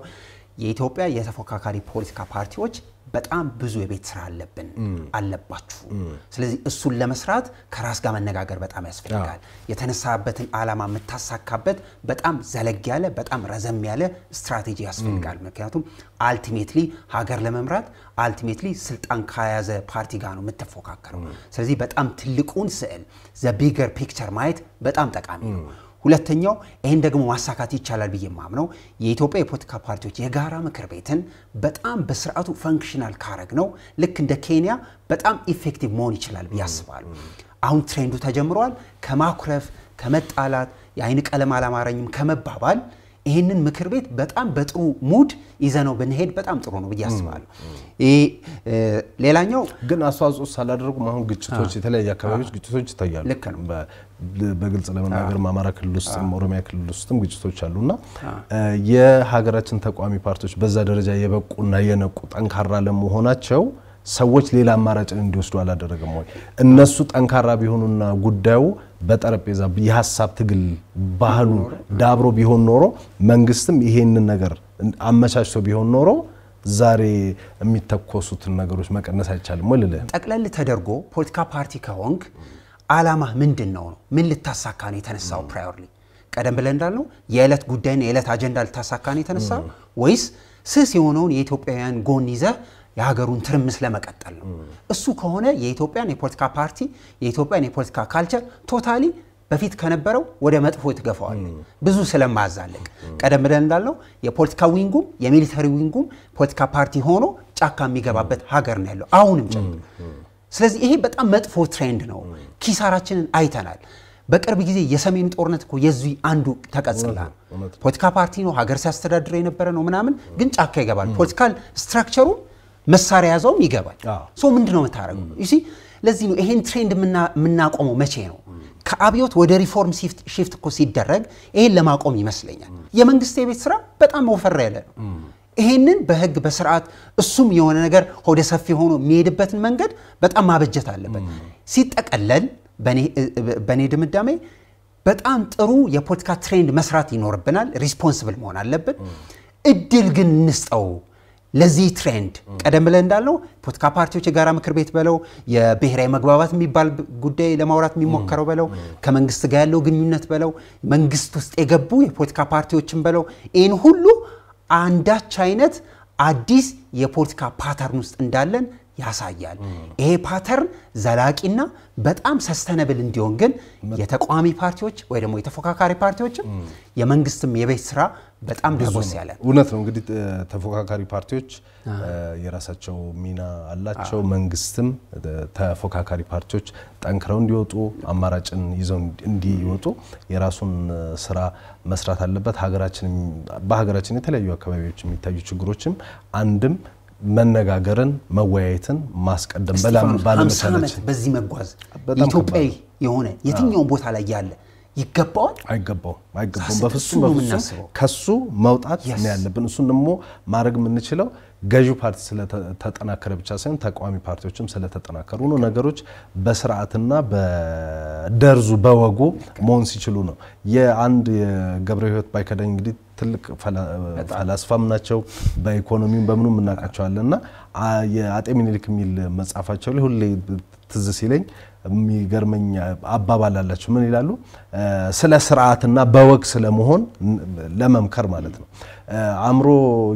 [SPEAKER 2] የኢትዮጵያ የተፎካካሪ ፖለቲካ ፓርቲዎች በጣም ብዙ የቤት ስራ አለብን አለባችሁ። ስለዚህ እሱን ለመስራት ከራስ ጋር መነጋገር በጣም ያስፈልጋል። የተነሳበትን ዓላማ የምታሳካበት በጣም ዘለግ ያለ በጣም ረዘም ያለ ስትራቴጂ ያስፈልጋል። ምክንያቱም ultimately ሀገር ለመምራት ultimately ስልጣን ከያዘ ፓርቲ ጋር ነው የምትፎካከረው። ስለዚህ በጣም ትልቁን ስዕል the bigger picture ማየት በጣም ጠቃሚ ነው። ሁለተኛው ይህን ደግሞ ማሳካት ይቻላል ብዬ የማምነው የኢትዮጵያ የፖለቲካ ፓርቲዎች የጋራ ምክር ቤትን በጣም በስርዓቱ functional ካረግነው ልክ እንደ ኬንያ በጣም effective መሆን ይችላል ብዬ አስባለሁ። አሁን trend ኡ ተጀምሯል። ከማኩረፍ ከመጣላት የአይን ቀለም አላማረኝም ከመባባል ይህንን ምክር ቤት በጣም በጥሩ mood ይዘነው ብንሄድ በጣም ጥሩ ነው ብዬ አስባለሁ። ሌላኛው
[SPEAKER 1] ግን አስተዋጽኦ ሳላደርግም አሁን ግጭቶች የተለያዩ አካባቢዎች ግጭቶች ይታያሉ።
[SPEAKER 2] ልክ ነው።
[SPEAKER 1] በግልጽ ለመናገር አማራ ክልል ውስጥም ኦሮሚያ ክልል ውስጥም ግጭቶች አሉና የሀገራችን ተቃዋሚ ፓርቲዎች በዛ ደረጃ የበቁና የነቁ ጠንካራ ለመሆናቸው ሰዎች ሌላ አማራጭን እንዲወስዱ አላደረገም ወይ? እነሱ ጠንካራ ቢሆኑና ጉዳዩ በጠረጴዛ የሀሳብ ትግል ባህሉ ዳብሮ ቢሆን ኖሮ መንግስትም ይሄንን ነገር አመቻችቶ ቢሆን ኖሮ ዛሬ የሚተኮሱትን ነገሮች መቀነስ አይቻልም ወይ ልልህ።
[SPEAKER 2] ጠቅለል ተደርጎ ፖለቲካ ፓርቲ ከሆንክ አላማ ምንድን ነው ነው ምን ልታሳካ ነው የተነሳው? priorly ቀደም ብለን እንዳልነው የዕለት ጉዳይና የዕለት አጀንዳ ልታሳካ ነው የተነሳው ወይስ ስስ የሆነውን የኢትዮጵያውያን ጎን ይዘህ የሀገሩን ትርምስ ለመቀጠል ነው? እሱ ከሆነ የኢትዮጵያን የፖለቲካ ፓርቲ የኢትዮጵያን የፖለቲካ culture totally በፊት ከነበረው ወደ መጥፎ ትገፋዋል። ብዙ ስለማያዛልቅ ቀደም ብለን እንዳልነው የፖለቲካ wing ኡም የ military wing ኡም ፖለቲካ ፓርቲ ሆኖ ጫካ የሚገባበት ሀገር ነው ያለው አሁንም ጭምር። ስለዚህ ይሄ በጣም መጥፎ trend ነው። ኪሳራችንን አይተናል። በቅርብ ጊዜ የሰሜኑ ጦርነት እኮ የዚህ አንዱ ተቀጽላ ፖለቲካ ፓርቲ ነው፣ ሀገር ሲያስተዳድር የነበረ ነው ምናምን፣ ግን ጫካ ይገባል። political structure ኡ መሳሪያ ያዘውም ይገባል። so ምንድን ነው የምታደርገው? ለዚህ ነው ይሄን trend የምናቆመው መቼ ነው? ከአብዮት ወደ reform shift እኮ ሲደረግ ይሄን ለማቆም ይመስለኛል። የመንግስት የቤት ስራ በጣም ወፈር ያለ ነው። ይሄንን በህግ በስርዓት እሱም የሆነ ነገር ሆደ ሰፊ ሆኖ የሚሄድበትን መንገድ በጣም ማበጀት አለበት። ሲጠቀለል በእኔ ድምዳሜ በጣም ጥሩ የፖለቲካ trend መስራት ይኖርብናል። responsible መሆን አለብን። እድል ግን እንስጠው ለዚህ trend ቀደም ብለን እንዳልነው ፖለቲካ ፓርቲዎች የጋራ ምክር ቤት በለው የብሔራዊ መግባባት የሚባል ጉዳይ ለማውራት የሚሞከረው በለው ከመንግስት ጋር ያለው ግንኙነት በለው መንግስት ውስጥ የገቡ የፖለቲካ ፓርቲዎችን በለው ይህን ሁሉ አንዳች አይነት አዲስ የፖለቲካ pattern ውስጥ እንዳለን ያሳያል። ይሄ pattern ዘላቂና በጣም sustainable እንዲሆን ግን የተቃዋሚ ፓርቲዎች ወይ ደግሞ የተፎካካሪ ፓርቲዎችም የመንግስትም የቤት ስራ በጣም ዳጎስ ያለ
[SPEAKER 1] እውነት ነው። እንግዲህ ተፎካካሪ ፓርቲዎች የራሳቸው ሚና አላቸው። መንግስትም ተፎካካሪ ፓርቲዎች ጠንክረው እንዲወጡ አማራጭን ይዘው እንዲወጡ የራሱን ስራ መስራት አለበት። ሀገራችን በሀገራችን የተለያዩ አካባቢዎች የሚታዩ ችግሮችም አንድም መነጋገርን መወያየትን ማስቀደም ባለመቻላችን
[SPEAKER 2] በዚህ መጓዝ ኢትዮጵያዊ የሆነ የትኛውን ቦታ ላይ ያለ ይገባዋል?
[SPEAKER 1] አይገባውም አይገባውም። በፍጹም በፍጹም ከሱ መውጣት ነው ያለብን። እሱን ደግሞ ማድረግ የምንችለው ገዢው ፓርቲ ስለተጠናከረ ብቻ ሳይሆን ተቃዋሚ ፓርቲዎችም ስለተጠናከሩ ነው። ነገሮች በስርዓትና በደርዙ በወጉ መሆን ሲችሉ ነው። የአንድ የገብረ ህይወት ባይከዳኝ እንግዲህ ትልቅ ፈላስፋም ናቸው። በኢኮኖሚም በምኑ እናውቃቸዋለን። እና የአጤ ሚኒሊክ የሚል መጽሐፋቸው ላይ ሁሌ ትዝ ሲለኝ የሚገርመኝ አባባል አላቸው። ምን ይላሉ? ስለ ስርዓትና በወግ ስለመሆን ለመምከር ማለት ነው። አእምሮ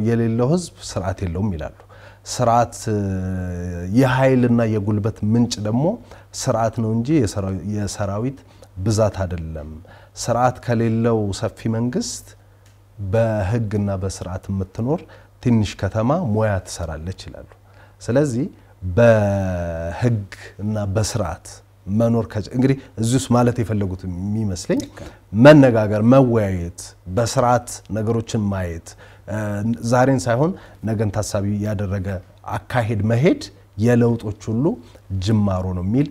[SPEAKER 1] የሌለው ህዝብ ስርዓት የለውም ይላሉ። ስርዓት የኃይልና የጉልበት ምንጭ ደግሞ ስርዓት ነው እንጂ የሰራዊት ብዛት አይደለም። ስርዓት ከሌለው ሰፊ መንግስት በህግና በስርዓት የምትኖር ትንሽ ከተማ ሙያ ትሰራለች ይላሉ። ስለዚህ በህግ እና በስርዓት መኖር እንግዲህ እዚህ ውስጥ ማለት የፈለጉት የሚመስለኝ መነጋገር፣ መወያየት፣ በስርዓት ነገሮችን ማየት፣ ዛሬን ሳይሆን ነገን ታሳቢ ያደረገ አካሄድ መሄድ የለውጦች ሁሉ ጅማሮ ነው የሚል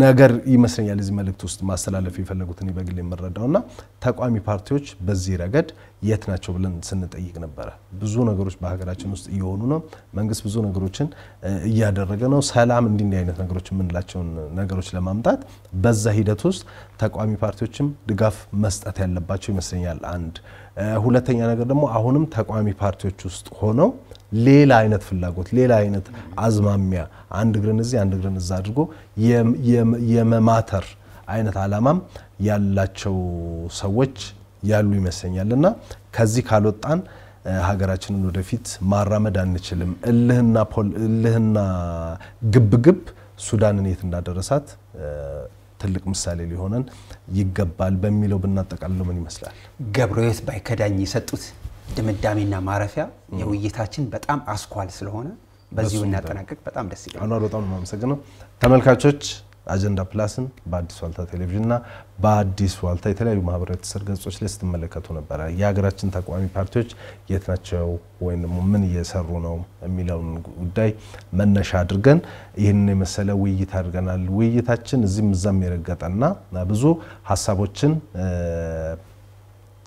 [SPEAKER 1] ነገር ይመስለኛል እዚህ መልእክት ውስጥ ማስተላለፍ የፈለጉት እኔ በግል የምረዳው እና ተቃዋሚ ፓርቲዎች በዚህ ረገድ የት ናቸው ብለን ስንጠይቅ ነበረ። ብዙ ነገሮች በሀገራችን ውስጥ እየሆኑ ነው። መንግስት ብዙ ነገሮችን እያደረገ ነው። ሰላም እንዲህ እንዲህ አይነት ነገሮች የምንላቸውን ነገሮች ለማምጣት በዛ ሂደት ውስጥ ተቃዋሚ ፓርቲዎችም ድጋፍ መስጠት ያለባቸው ይመስለኛል። አንድ ሁለተኛ ነገር ደግሞ አሁንም ተቃዋሚ ፓርቲዎች ውስጥ ሆነው ሌላ አይነት ፍላጎት ሌላ አይነት አዝማሚያ አንድ እግርን እዚህ አንድ እግርን እዛ አድርጎ የመማተር አይነት አላማም ያላቸው ሰዎች ያሉ ይመስለኛል እና ከዚህ ካልወጣን ሀገራችንን ወደፊት ማራመድ አንችልም። እልህና ግብግብ ሱዳንን የት እንዳደረሳት ትልቅ ምሳሌ ሊሆነን ይገባል በሚለው ብናጠቃልለው ምን ይመስላል?
[SPEAKER 2] ገብረሕይወት ባይከዳኝ የሰጡት ድምዳሜና ማረፊያ የውይይታችን በጣም አስኳል ስለሆነ በዚሁ እናጠናቀቅ። በጣም ደስ ይላል።
[SPEAKER 1] አኗር በጣም ነው የማመሰግነው። ተመልካቾች አጀንዳ ፕላስን በአዲስ ዋልታ ቴሌቪዥንና በአዲስ ዋልታ የተለያዩ ማህበራዊ ትስስር ገጾች ላይ ስትመለከቱ ነበረ። የሀገራችን ተቃዋሚ ፓርቲዎች የት ናቸው ወይም ምን እየሰሩ ነው የሚለውን ጉዳይ መነሻ አድርገን ይህንን የመሰለ ውይይት አድርገናል። ውይይታችን እዚህም እዛም የረገጠና ብዙ ሀሳቦችን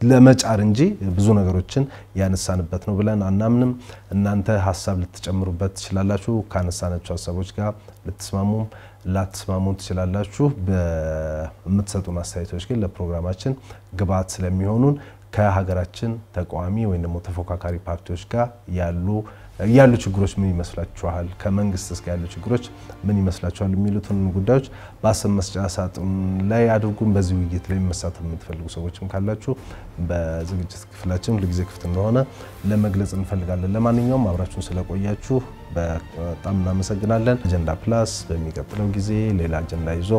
[SPEAKER 1] ለመጫር እንጂ ብዙ ነገሮችን ያነሳንበት ነው ብለን አናምንም። እናንተ ሀሳብ ልትጨምሩበት ትችላላችሁ። ካነሳናቸው ሀሳቦች ጋር ልትስማሙም ላትስማሙ ትችላላችሁ። በምትሰጡን አስተያየቶች ግን ለፕሮግራማችን ግብዓት ስለሚሆኑን ከሀገራችን ተቃዋሚ ወይም ደግሞ ተፎካካሪ ፓርቲዎች ጋር ያሉ ያሉ ችግሮች ምን ይመስላችኋል፣ ከመንግስት እስከ ያሉ ችግሮች ምን ይመስላችኋል የሚሉትን ጉዳዮች በሀሳብ መስጫ ሳጥን ላይ አድርጉም። በዚህ ውይይት ላይ መሳተፍ የምትፈልጉ ሰዎችም ካላችሁ በዝግጅት ክፍላችን ሁልጊዜ ክፍት እንደሆነ ለመግለጽ እንፈልጋለን። ለማንኛውም አብራችሁን ስለቆያችሁ በጣም እናመሰግናለን። አጀንዳ ፕላስ በሚቀጥለው ጊዜ ሌላ አጀንዳ ይዞ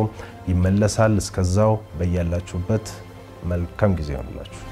[SPEAKER 1] ይመለሳል። እስከዛው በያላችሁበት መልካም ጊዜ ይሆንላችሁ።